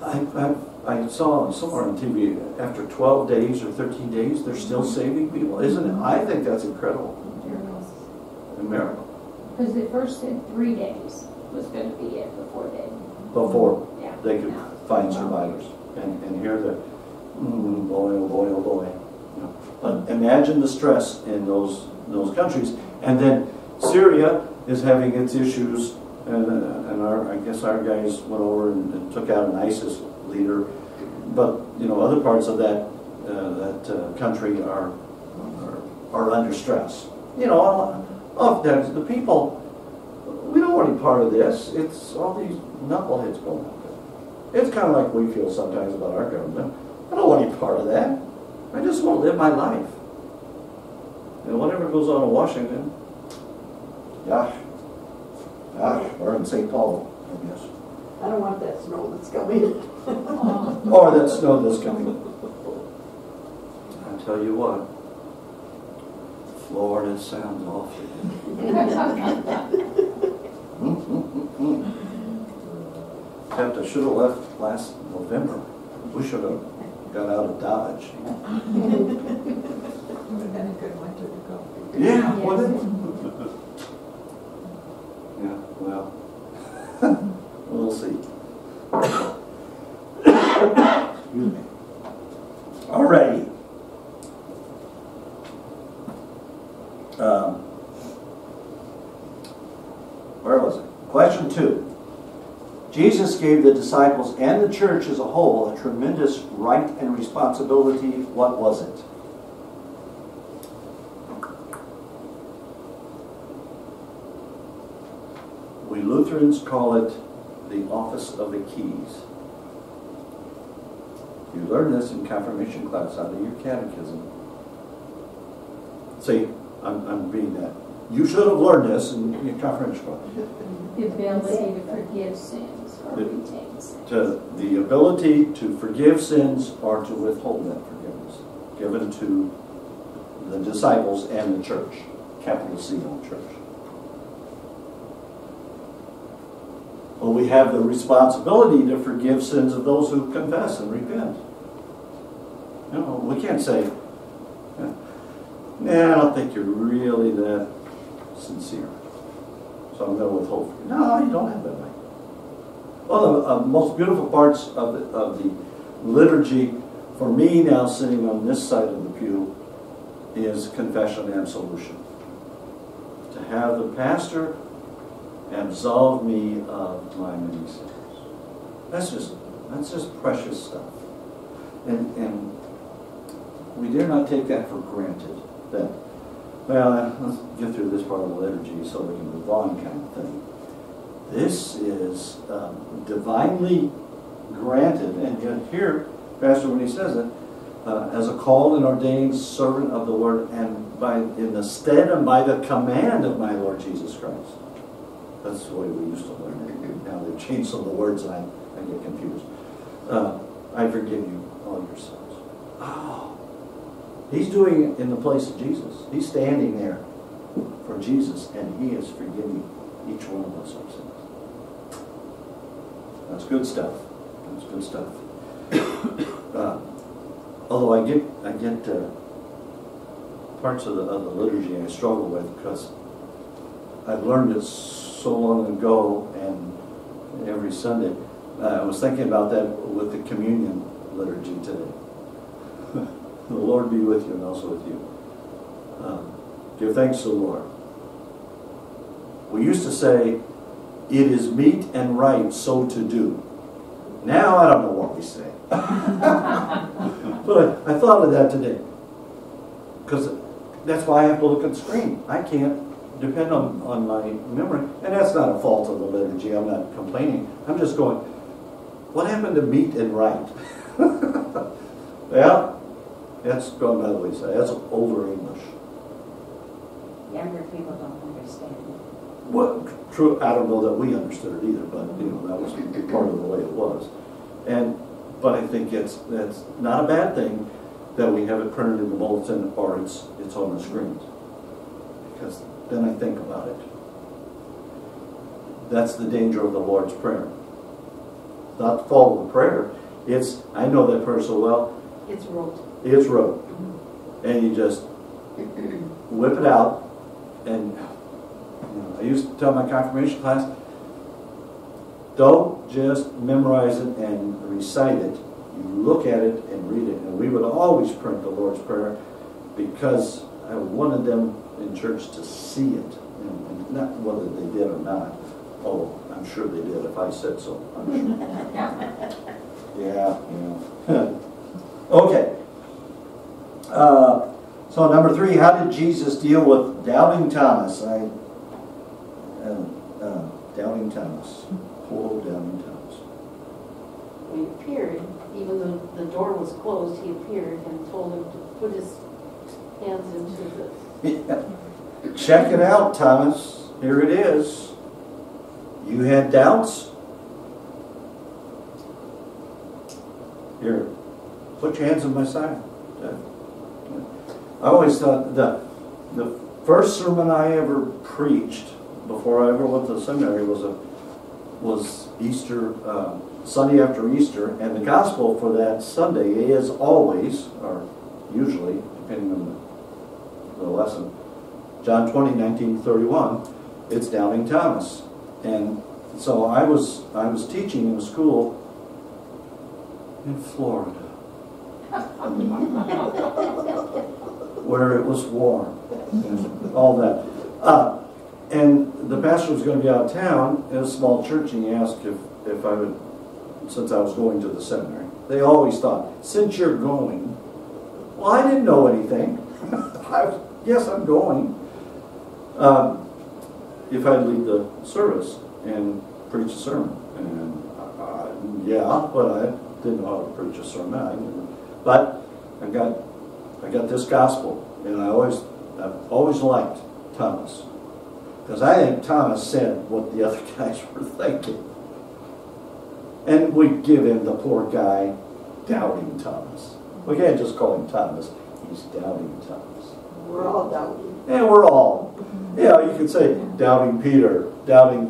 [SPEAKER 1] I, I, I saw somewhere on TV, after twelve days or thirteen days, they're still saving people, isn't it? I think that's incredible, a miracle,
[SPEAKER 5] Because they first said three days was gonna be it before they,
[SPEAKER 1] before
[SPEAKER 5] yeah.
[SPEAKER 1] they could
[SPEAKER 5] no.
[SPEAKER 1] find survivors. And, and here the, mm, boy, oh boy, oh boy. You know, But imagine the stress in those, those countries. And then Syria is having its issues, and, and our, I guess our guys went over and, and took out an ISIS leader. But, you know, other parts of that, uh, that uh, country are, are, are under stress. You know, oftentimes the people, we don't want any part of this. It's all these knuckleheads going on. It's kind of like we feel sometimes about our government. I don't want any part of that. I just want to live my life. And whatever goes on in Washington, gosh, gosh, or in St. Paul, I guess.
[SPEAKER 2] I don't want that snow that's coming.
[SPEAKER 1] Or oh, that snow that's coming. I tell you what, Florida sounds awfully good. Except I should have left last November. We should have got out of Dodge.
[SPEAKER 4] Would have been a good winter to go.
[SPEAKER 1] Yeah,
[SPEAKER 3] Yes.
[SPEAKER 1] wouldn't it? Yeah, well, we'll see. Excuse me. All righty. Um, Where was it? Question two. Jesus gave the disciples and the church as a whole a tremendous right and responsibility. What was it? We Lutherans call it the office of the keys. You learn this in confirmation class out of your catechism. See, I'm, I'm being that. You should have learned this in your class.
[SPEAKER 5] The ability to forgive sins or
[SPEAKER 1] The-
[SPEAKER 5] retain sins.
[SPEAKER 1] To the ability to forgive sins or to withhold that forgiveness, given to the disciples and the church, capital C on church. Well, we have the responsibility to forgive sins of those who confess and repent. You know, we can't say, nah, I don't think you're really that sincere. So I'm going to withhold. from you." No, you don't have that right. One of the uh, most beautiful parts of the, of the liturgy for me now sitting on this side of the pew is confession and absolution. To have the pastor absolve me of my many sins. That's just that's just precious stuff. And and we dare not take that for granted. That well, let's get through this part of the liturgy so we can move on kind of thing. This is um, divinely granted, and yet here, Pastor, when he says it, uh, as a called and ordained servant of the Lord, and by in the stead and by the command of my Lord Jesus Christ. That's the way we used to learn it. Now they've changed some of the words, and I, I get confused. Uh, I forgive you all your sins. Oh, he's doing it in the place of Jesus. He's standing there for Jesus, and he is forgiving each one of us our sins. That's good stuff. That's good stuff. Uh, although I get, I get uh, parts of the, of the liturgy I struggle with because I've learned it so long ago, and every Sunday. Uh, I was thinking about that with the communion liturgy today. The Lord be with you and also with you. Um, Give thanks to the Lord. We used to say, it is meet and right so to do. Now I don't know what we say. But I, I thought of that today. Because that's why I have to look at the screen. I can't depend on, on my memory. And that's not a fault of the liturgy. I'm not complaining. I'm just going, what happened to meet and right? yeah, that's gone by the wayside. That's older English.
[SPEAKER 3] Younger people don't understand it.
[SPEAKER 1] Well, true, I don't know that we understood it either, but, you know, that was part of the way it was. And, but I think it's, that's not a bad thing that we have it printed in the bulletin or it's, it's on the screens. Because then I think about it. That's the danger of the Lord's Prayer. Not to follow the prayer, it's, I know that prayer so well,
[SPEAKER 2] It's rote.
[SPEAKER 1] It's rote. And you just whip it out and, you know, I used to tell my confirmation class, don't just memorize it and recite it. You look at it and read it. And we would always print the Lord's Prayer because I wanted them in church to see it. And and not whether they did or not. Oh, I'm sure they did if I said so. I'm sure. Yeah, yeah. Okay. Uh, So number three, how did Jesus deal with doubting Thomas? I, uh, uh, doubting Thomas. Poor old doubting Thomas.
[SPEAKER 6] He appeared, even though the door was closed, he appeared and told him to put his hands into the,
[SPEAKER 1] Check it out, Thomas. Here it is. You had doubts? Here, put your hands on my side. I always thought that the first sermon I ever preached before I ever went to the seminary was a, was Easter, uh, Sunday after Easter, and the gospel for that Sunday is always, or usually, depending on the, the lesson, John 20, 19, 31, it's Doubting Thomas. And so I was, I was teaching in a school in Florida. where it was warm and all that. Uh, and the pastor was going to be out of town in a small church, and he asked if, if I would, since I was going to the seminary. They always thought, since you're going, well, I didn't know anything. I was, yes, I'm going. Um, if I'd lead the service and preach a sermon. And uh, yeah, but I didn't know how to preach a sermon. But I got I got this gospel, and I always, I've always liked Thomas. Because I think Thomas said what the other guys were thinking. And we give him the poor guy doubting Thomas. We can't just call him Thomas, he's doubting Thomas.
[SPEAKER 2] We're all doubting.
[SPEAKER 1] And we're all, you know, you could say doubting Peter, doubting,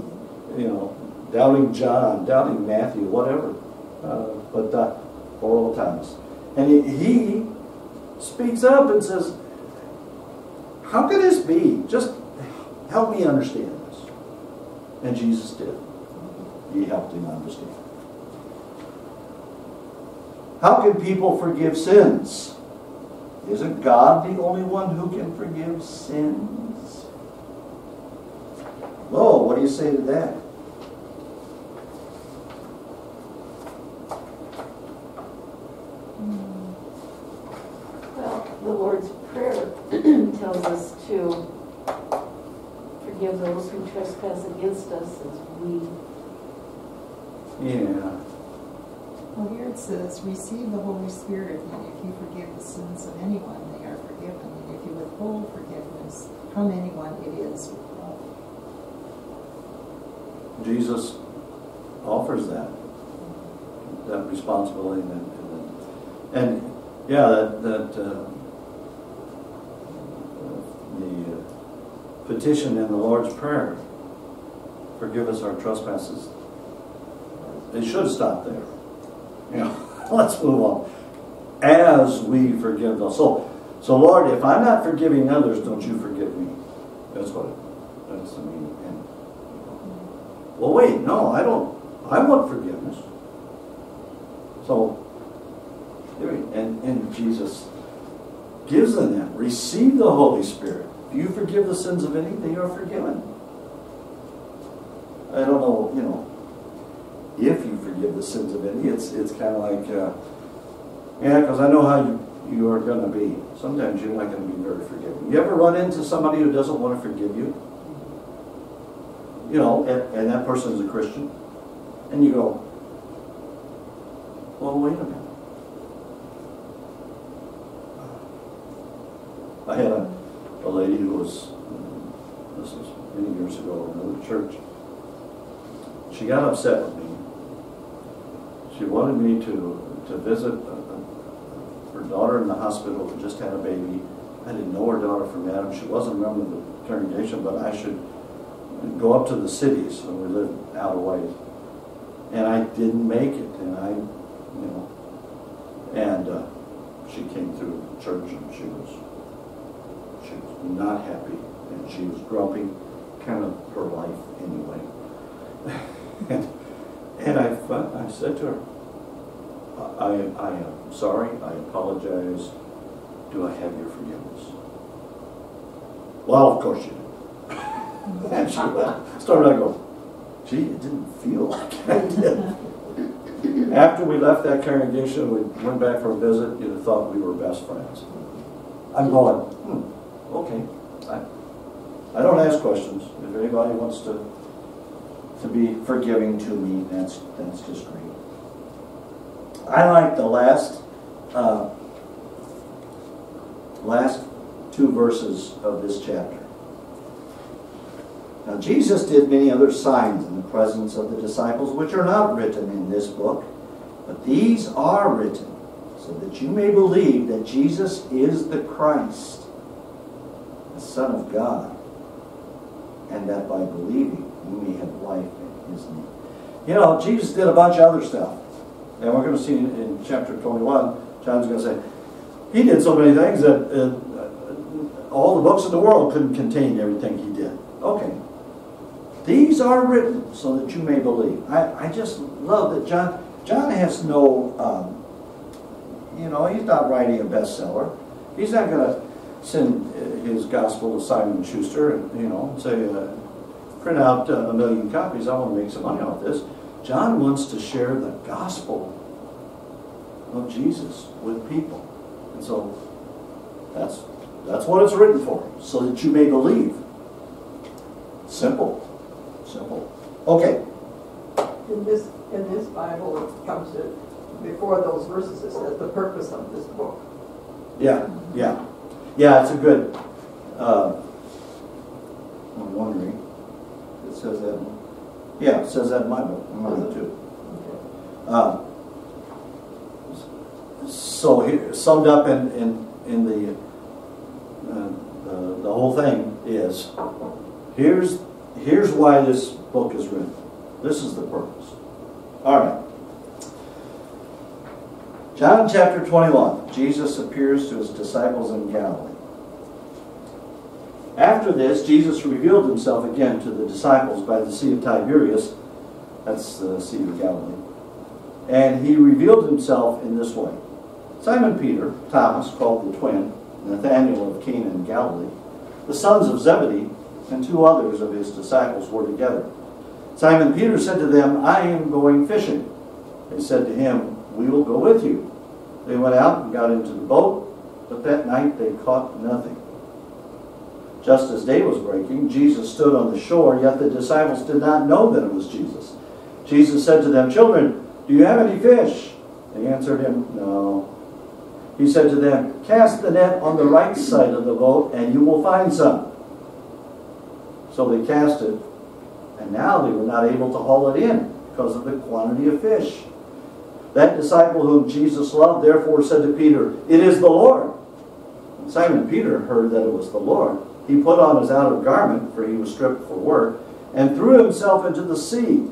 [SPEAKER 1] you know, doubting John, doubting Matthew, whatever. Uh, but uh, poor old Thomas. And he, he speaks up and says, How could this be? Just help me understand this. And Jesus did. He helped him understand. How can people forgive sins? Isn't God the only one who can forgive sins? Whoa, what do you say to that?
[SPEAKER 6] well, the Lord's Prayer tells us to forgive those who trespass against us as we,
[SPEAKER 1] Yeah.
[SPEAKER 4] Well, here it says, receive the Holy Spirit, and if you forgive the sins of anyone, they are forgiven. And if you withhold forgiveness from anyone, it is withheld.
[SPEAKER 1] Jesus offers that, that responsibility and, and, and yeah, that, that, uh, the uh, petition in the Lord's Prayer, forgive us our trespasses. They should stop there. You know, let's move on. As we forgive those. So, so Lord, if I'm not forgiving others, don't you forgive me. That's what, it- that's the meaning. Well, wait, no, I don't, I want forgiveness. So, and, and Jesus gives them that. Receive the Holy Spirit. If you forgive the sins of any, they are forgiven. I don't know, you know, if you forgive the sins of any, it's, it's kind of like, uh, yeah, because I know how you, you are going to be. Sometimes you're not going to be very forgiving. You ever run into somebody who doesn't want to forgive you? You know, and, and that person is a Christian. And you go, well, wait a minute. I had a, a lady who was, this was many years ago in another church. She got upset with me. She wanted me to, to visit uh, uh, her daughter in the hospital who just had a baby. I didn't know her daughter from Adam. She wasn't a member of the congregation, but I should go up to the cities, and we lived out of ways. And I didn't make it, and I, you know, and uh, she came through church and she was, she was not happy, and she was grumpy, kind of her life anyway. and, and I, I said to her, I, I am sorry, I apologize, do I have your forgiveness? Well, of course you do. And she went, started to go, gee, it didn't feel like I did. After we left that congregation, we went back for a visit, you'd have thought we were best friends. I'm going, hmm, okay. I, I don't ask questions. If anybody wants to, to be forgiving to me, that's, that's just great. I like the last, uh, last two verses of this chapter. Now, Jesus did many other signs in the presence of the disciples, which are not written in this book, but these are written so that you may believe that Jesus is the Christ, the Son of God, and that by believing may have life in His name. You know, Jesus did a bunch of other stuff. And we're going to see in, in chapter 21, John's going to say, He did so many things that uh, all the books in the world couldn't contain everything He did. Okay, these are written so that you may believe. I, I just love that John, John has no, um, you know, he's not writing a bestseller. He's not going to send his gospel to Simon Schuster and, you know, say, uh, print out uh, a million copies. I want to make some money off this. John wants to share the gospel of Jesus with people. And so that's, that's what it's written for, so that you may believe. Simple. Simple. Okay.
[SPEAKER 2] In this, in this Bible, it comes to, before those verses, it says the purpose of this book.
[SPEAKER 1] Yeah, yeah. Yeah, it's a good, uh, I'm wondering, it says that, yeah, it says that in my book, in mine too. Uh, so here, summed up in, in, in the, uh, the, the whole thing is, here's here's why this book is written. This is the purpose. All right. John chapter 21. Jesus appears to his disciples in Galilee. After this, Jesus revealed himself again to the disciples by the Sea of Tiberias. That's the Sea of Galilee. And he revealed himself in this way. Simon Peter, Thomas, called the twin, Nathanael of Cana in Galilee, the sons of Zebedee, and two others of his disciples were together. Simon Peter said to them, I am going fishing. They said to him, We will go with you. They went out and got into the boat, but that night they caught nothing. Just as day was breaking, Jesus stood on the shore, yet the disciples did not know that it was Jesus. Jesus said to them, Children, do you have any fish? They answered him, No. He said to them, Cast the net on the right side of the boat, and you will find some. So they cast it, and now they were not able to haul it in because of the quantity of fish. That disciple whom Jesus loved therefore said to Peter, It is the Lord. Simon Peter heard that it was the Lord, he put on his outer garment, for he was stripped for work, and threw himself into the sea.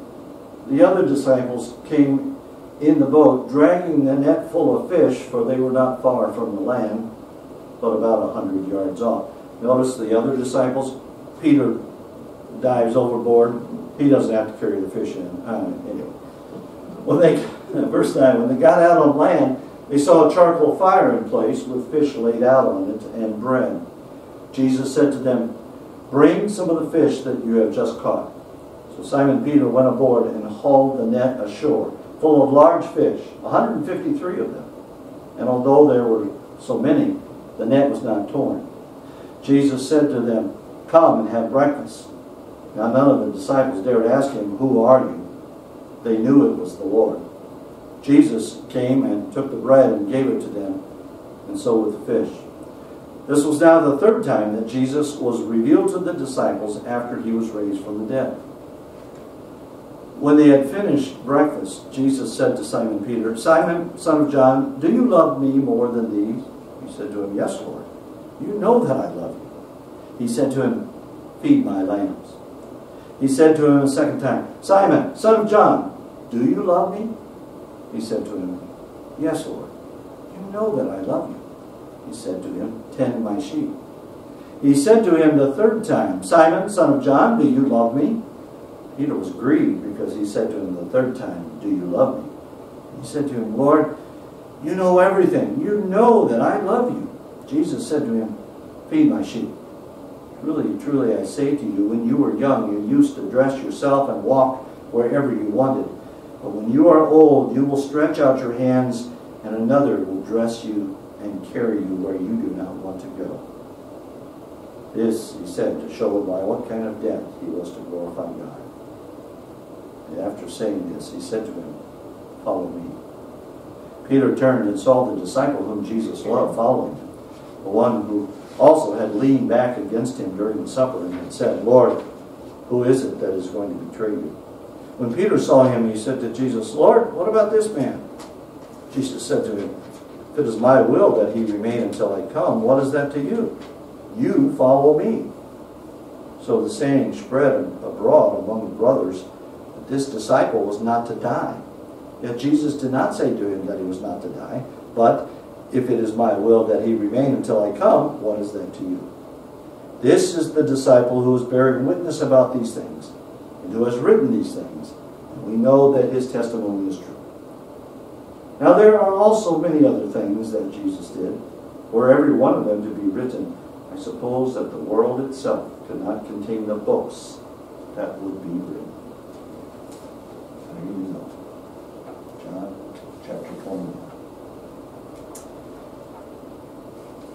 [SPEAKER 1] The other disciples came in the boat, dragging the net full of fish, for they were not far from the land, but about a hundred yards off. Notice the other disciples, Peter dives overboard. He doesn't have to carry the fish in. Uh, anyway. When they, verse 9, when they got out on land, they saw a charcoal fire in place with fish laid out on it and bread. Jesus said to them, Bring some of the fish that you have just caught. So Simon Peter went aboard and hauled the net ashore, full of large fish, 153 of them. And although there were so many, the net was not torn. Jesus said to them, Come and have breakfast. Now none of the disciples dared ask him, Who are you? They knew it was the Lord. Jesus came and took the bread and gave it to them, and so with the fish. This was now the third time that Jesus was revealed to the disciples after he was raised from the dead. When they had finished breakfast, Jesus said to Simon Peter, Simon, son of John, do you love me more than these? He said to him, Yes, Lord. You know that I love you. He said to him, Feed my lambs. He said to him a second time, Simon, son of John, do you love me? He said to him, Yes, Lord. You know that I love you. He said to him, Tend my sheep. He said to him the third time, Simon, son of John, do you love me? Peter was grieved because he said to him the third time, Do you love me? He said to him, Lord, you know everything. You know that I love you. Jesus said to him, Feed my sheep. Truly, truly, I say to you, when you were young, you used to dress yourself and walk wherever you wanted. But when you are old, you will stretch out your hands, and another will dress you carry you where you do not want to go. This, he said, to show by what kind of death he was to glorify God. And after saying this, he said to him, Follow me. Peter turned and saw the disciple whom Jesus loved following him, the one who also had leaned back against him during the supper and had said, Lord, who is it that is going to betray you? When Peter saw him, he said to Jesus, Lord, what about this man? Jesus said to him, If it is my will that he remain until I come, what is that to you? You follow me. So the saying spread abroad among the brothers that this disciple was not to die. Yet Jesus did not say to him that he was not to die, but if it is my will that he remain until I come, what is that to you? This is the disciple who is bearing witness about these things, and who has written these things. And we know that his testimony is true. Now there are also many other things that Jesus did, were every one of them to be written. I suppose that the world itself could not contain the books that would be written. There you go. John chapter 21.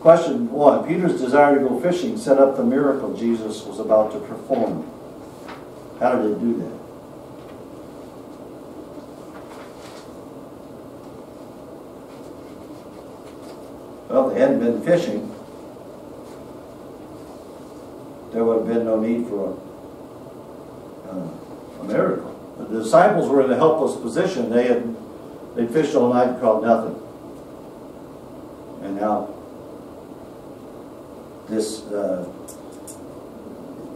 [SPEAKER 1] Question one Peter's desire to go fishing set up the miracle Jesus was about to perform. How did it do that? Well, they hadn't been fishing. There would have been no need for a, uh, a miracle. The disciples were in a helpless position. They had they fished all night and caught nothing. And now this, uh,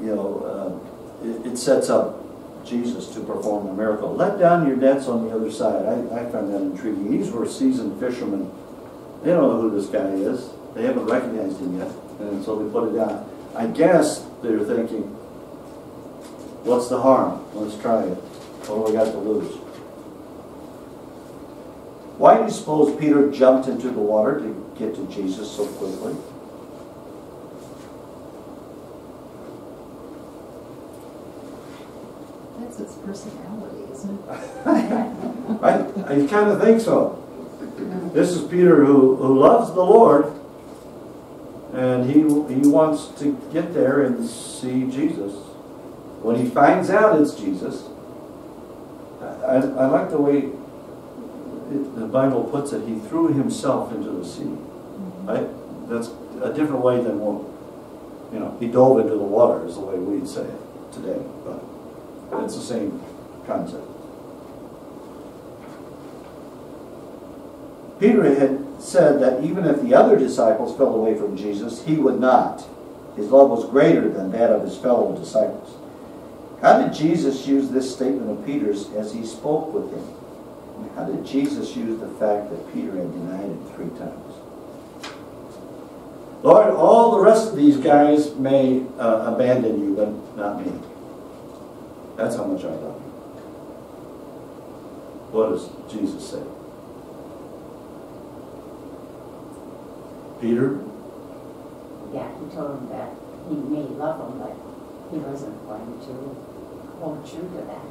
[SPEAKER 1] you know, uh, it, it, sets up Jesus to perform a miracle. Let down your nets on the other side. I, I find that intriguing. These were seasoned fishermen. They don't know who this guy is. They haven't recognized him yet. And so they put it down. I guess they're thinking, what's the harm? Let's try it. What do we got to lose? Why do you suppose Peter jumped into the water to get to Jesus so quickly?
[SPEAKER 4] That's its personality, isn't it?
[SPEAKER 1] I, I kind of think so. This is Peter who, who loves the Lord, and he, he wants to get there and see Jesus. When he finds out it's Jesus, I, I like the way it, the Bible puts it, he threw himself into the sea. Mm-hmm. Right? That's a different way than what, you know, he dove into the water is the way we'd say it today. But it's the same concept. Peter had said that even if the other disciples fell away from Jesus, he would not. His love was greater than that of his fellow disciples. How did Jesus use this statement of Peter's as he spoke with him? How did Jesus use the fact that Peter had denied him three times? Lord, all the rest of these guys may uh, abandon you, but not me. That's how much I love you. What does Jesus say? Peter,
[SPEAKER 3] Yeah, he told him that he may love him, but he wasn't going to hold true to that.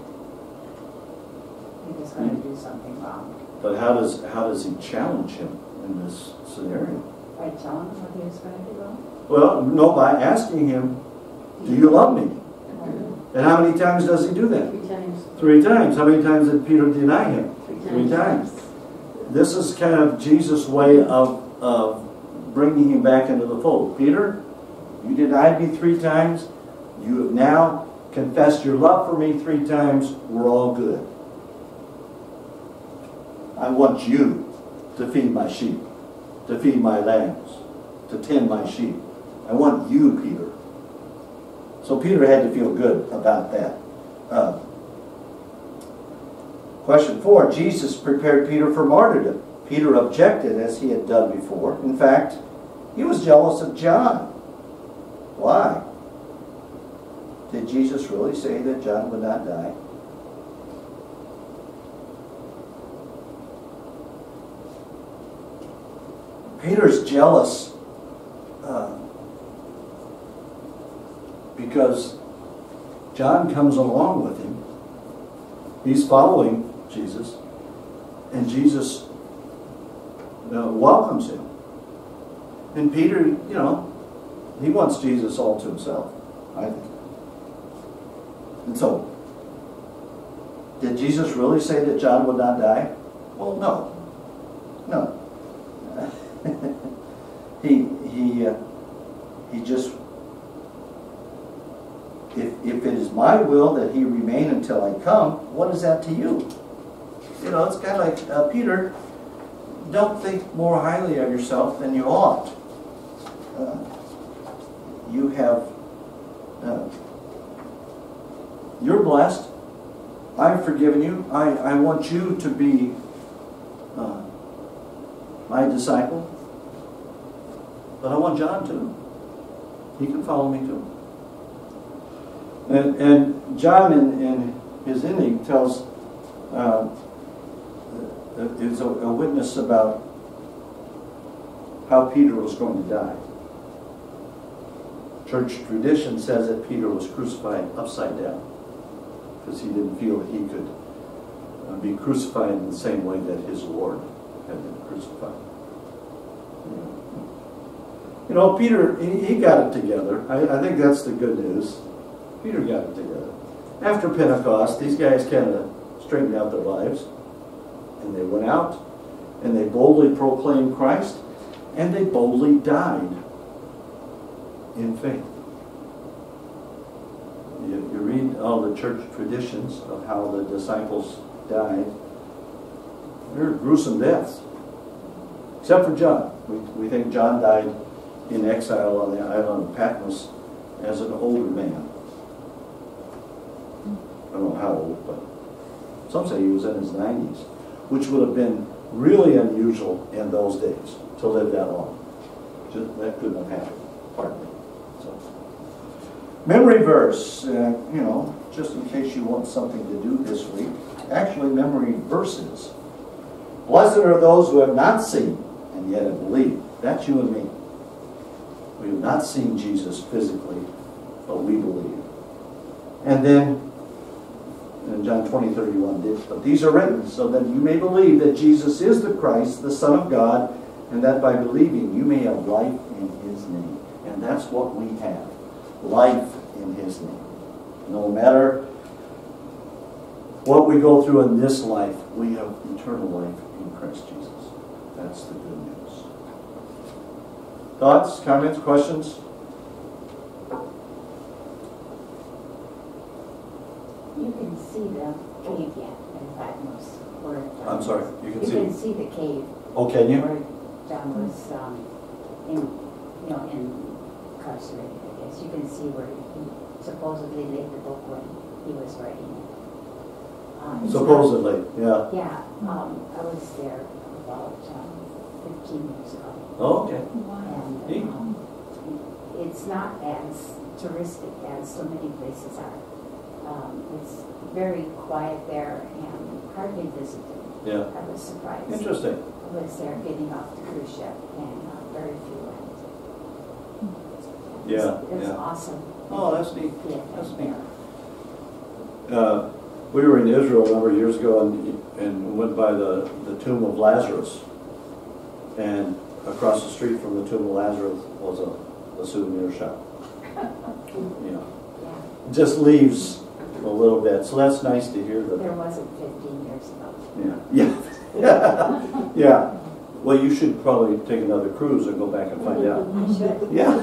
[SPEAKER 3] He was going to hmm. do something wrong.
[SPEAKER 1] but how does, how does he challenge him in this scenario?
[SPEAKER 3] By telling him what he was going to do wrong?
[SPEAKER 1] Well, no, by asking him, do you love me? Mm-hmm. And how many times does he do that?
[SPEAKER 6] Three times.
[SPEAKER 1] Three times. How many times did Peter deny him?
[SPEAKER 6] Three
[SPEAKER 1] Three times. This is kind of Jesus' way of, of bringing him back into the fold. Peter, you denied me three times. You have now confessed your love for me three times. We're all good. I want you to feed my sheep, to feed my lambs, to tend my sheep. I want you, Peter. So Peter had to feel good about that. Uh, Question four, Jesus prepared Peter for martyrdom. Peter objected as he had done before. In fact, he was jealous of John. Why? Did Jesus really say that John would not die? Peter's jealous uh, because John comes along with him. He's following Jesus, and Jesus uh, welcomes him. And Peter, you know, he wants Jesus all to himself, I think. And so, did Jesus really say that John would not die? Well, no. No. he he uh, he just if if it is my will that he remain until I come, what is that to you? You know, it's kind of like uh, Peter. Don't think more highly of yourself than you ought. Uh, you have. Uh, you're blessed. I've forgiven you. I, I want you to be uh, my disciple. But I want John too. He can follow me too. And, and John in, in his ending tells, uh, is a, a witness about how Peter was going to die. Church tradition says that Peter was crucified upside down because he didn't feel he could uh, be crucified in the same way that his Lord had been crucified. You know, Peter, he, he got it together. I, I think that's the good news. Peter got it together. After Pentecost, these guys kind of straightened out their lives. And they went out and they boldly proclaimed Christ and they boldly died in faith. You, you read all the church traditions of how the disciples died. They're gruesome deaths. Except for John. We, we think John died in exile on the island of Patmos as an older man. I don't know how old, but some say he was in his 90s, which would have been really unusual in those days to live that long. Just, that couldn't have happened, pardon me. So. Memory verse, uh, you know, just in case you want something to do this week. Actually, memory verses. Blessed are those who have not seen and yet have believed. That's you and me. We have not seen Jesus physically, but we believe. And then, in John 20, 31, did, but these are written so that you may believe that Jesus is the Christ, the Son of God, and that by believing you may have life in his name. And that's what we have. Life in his name. No matter what we go through in this life, we have eternal life in Christ Jesus. That's the good news. Thoughts, comments, questions?
[SPEAKER 3] You can see the cave yet in Patmos. John
[SPEAKER 1] I'm sorry, you can
[SPEAKER 3] You can
[SPEAKER 1] see.
[SPEAKER 3] see the cave
[SPEAKER 1] Oh, can you?
[SPEAKER 3] where John was, um, in, you know, incarcerated, I guess. You can see where he supposedly laid the book when he was writing it. Um, not-
[SPEAKER 1] Supposedly, yeah.
[SPEAKER 3] Yeah, um, I was there about, um, fifteen years ago.
[SPEAKER 1] Oh, okay.
[SPEAKER 3] And, um, it's not as touristic as so many places are. um, it's very quiet there and hardly visited.
[SPEAKER 1] Yeah,
[SPEAKER 3] I was surprised.
[SPEAKER 1] interesting.
[SPEAKER 3] I was there getting off the cruise ship and uh, very few.
[SPEAKER 1] Yeah,
[SPEAKER 3] It was
[SPEAKER 1] yeah.
[SPEAKER 3] awesome.
[SPEAKER 1] Oh, that's neat.
[SPEAKER 3] Yeah,
[SPEAKER 1] That's neat. Uh, We were in Israel a number of years ago and, and went by the, the tomb of Lazarus. And across the street from the tomb of Lazarus was a, a souvenir shop. You know,
[SPEAKER 3] Yeah,
[SPEAKER 1] just leaves a little bit, so that's nice to hear that.
[SPEAKER 3] there wasn't fifteen years ago.
[SPEAKER 1] Yeah, yeah, yeah. Well, you should probably take another cruise and go back and find out.
[SPEAKER 3] I should.
[SPEAKER 1] Yeah.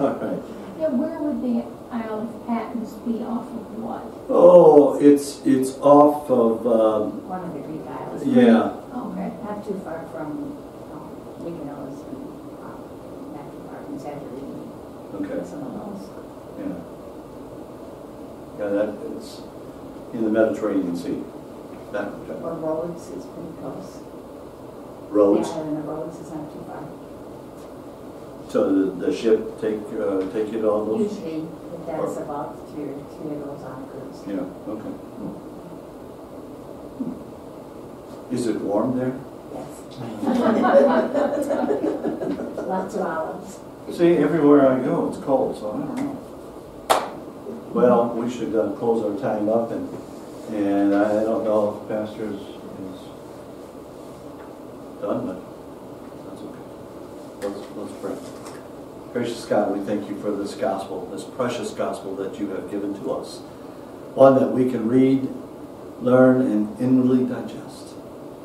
[SPEAKER 1] All right.
[SPEAKER 5] Yeah, where would the Isle of Patmos be off of what?
[SPEAKER 1] Oh, it's, it's off of, um,
[SPEAKER 3] One of the Greek islands.
[SPEAKER 1] yeah,
[SPEAKER 5] Okay.
[SPEAKER 3] Not too far from, um, Mykonos and, um, not too far from Santorini.
[SPEAKER 1] okay,
[SPEAKER 3] Some of those.
[SPEAKER 1] yeah. Yeah, that, it's in the Mediterranean Sea. That,
[SPEAKER 3] Or Rhodes is pretty close.
[SPEAKER 1] Rhodes,
[SPEAKER 3] The island of Rhodes is not too far.
[SPEAKER 1] so the, the ship take, uh, take you to all those?
[SPEAKER 3] Usually it does about three, or three of those on cruise.
[SPEAKER 1] Yeah, okay. Is it warm there?
[SPEAKER 3] Yes. Lots of olives.
[SPEAKER 1] See, everywhere I go, it's cold, so I don't know. Well, we should uh, close our time up, and, and I don't know if the Pastor is is done, but that's okay. Let's, let's pray. Gracious God, we thank you for this gospel, this precious gospel that you have given to us. One that we can read, learn, and inwardly digest.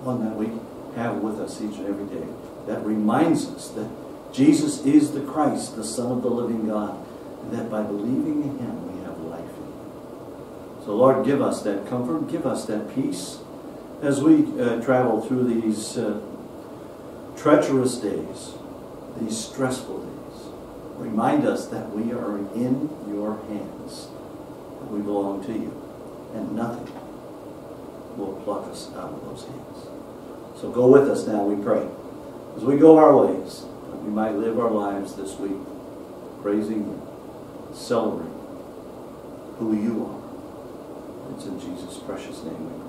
[SPEAKER 1] One that we have with us each and every day. That reminds us that Jesus is the Christ, the Son of the living God, and that by believing in him we have life in him. So Lord, give us that comfort, give us that peace as we uh, travel through these uh, treacherous days, these stressful days. Remind us that we are in your hands, that we belong to you, and nothing will pluck us out of those hands. So go with us now, we pray. As we go our ways, that we might live our lives this week praising you, celebrating who you are. It's in Jesus' precious name we pray.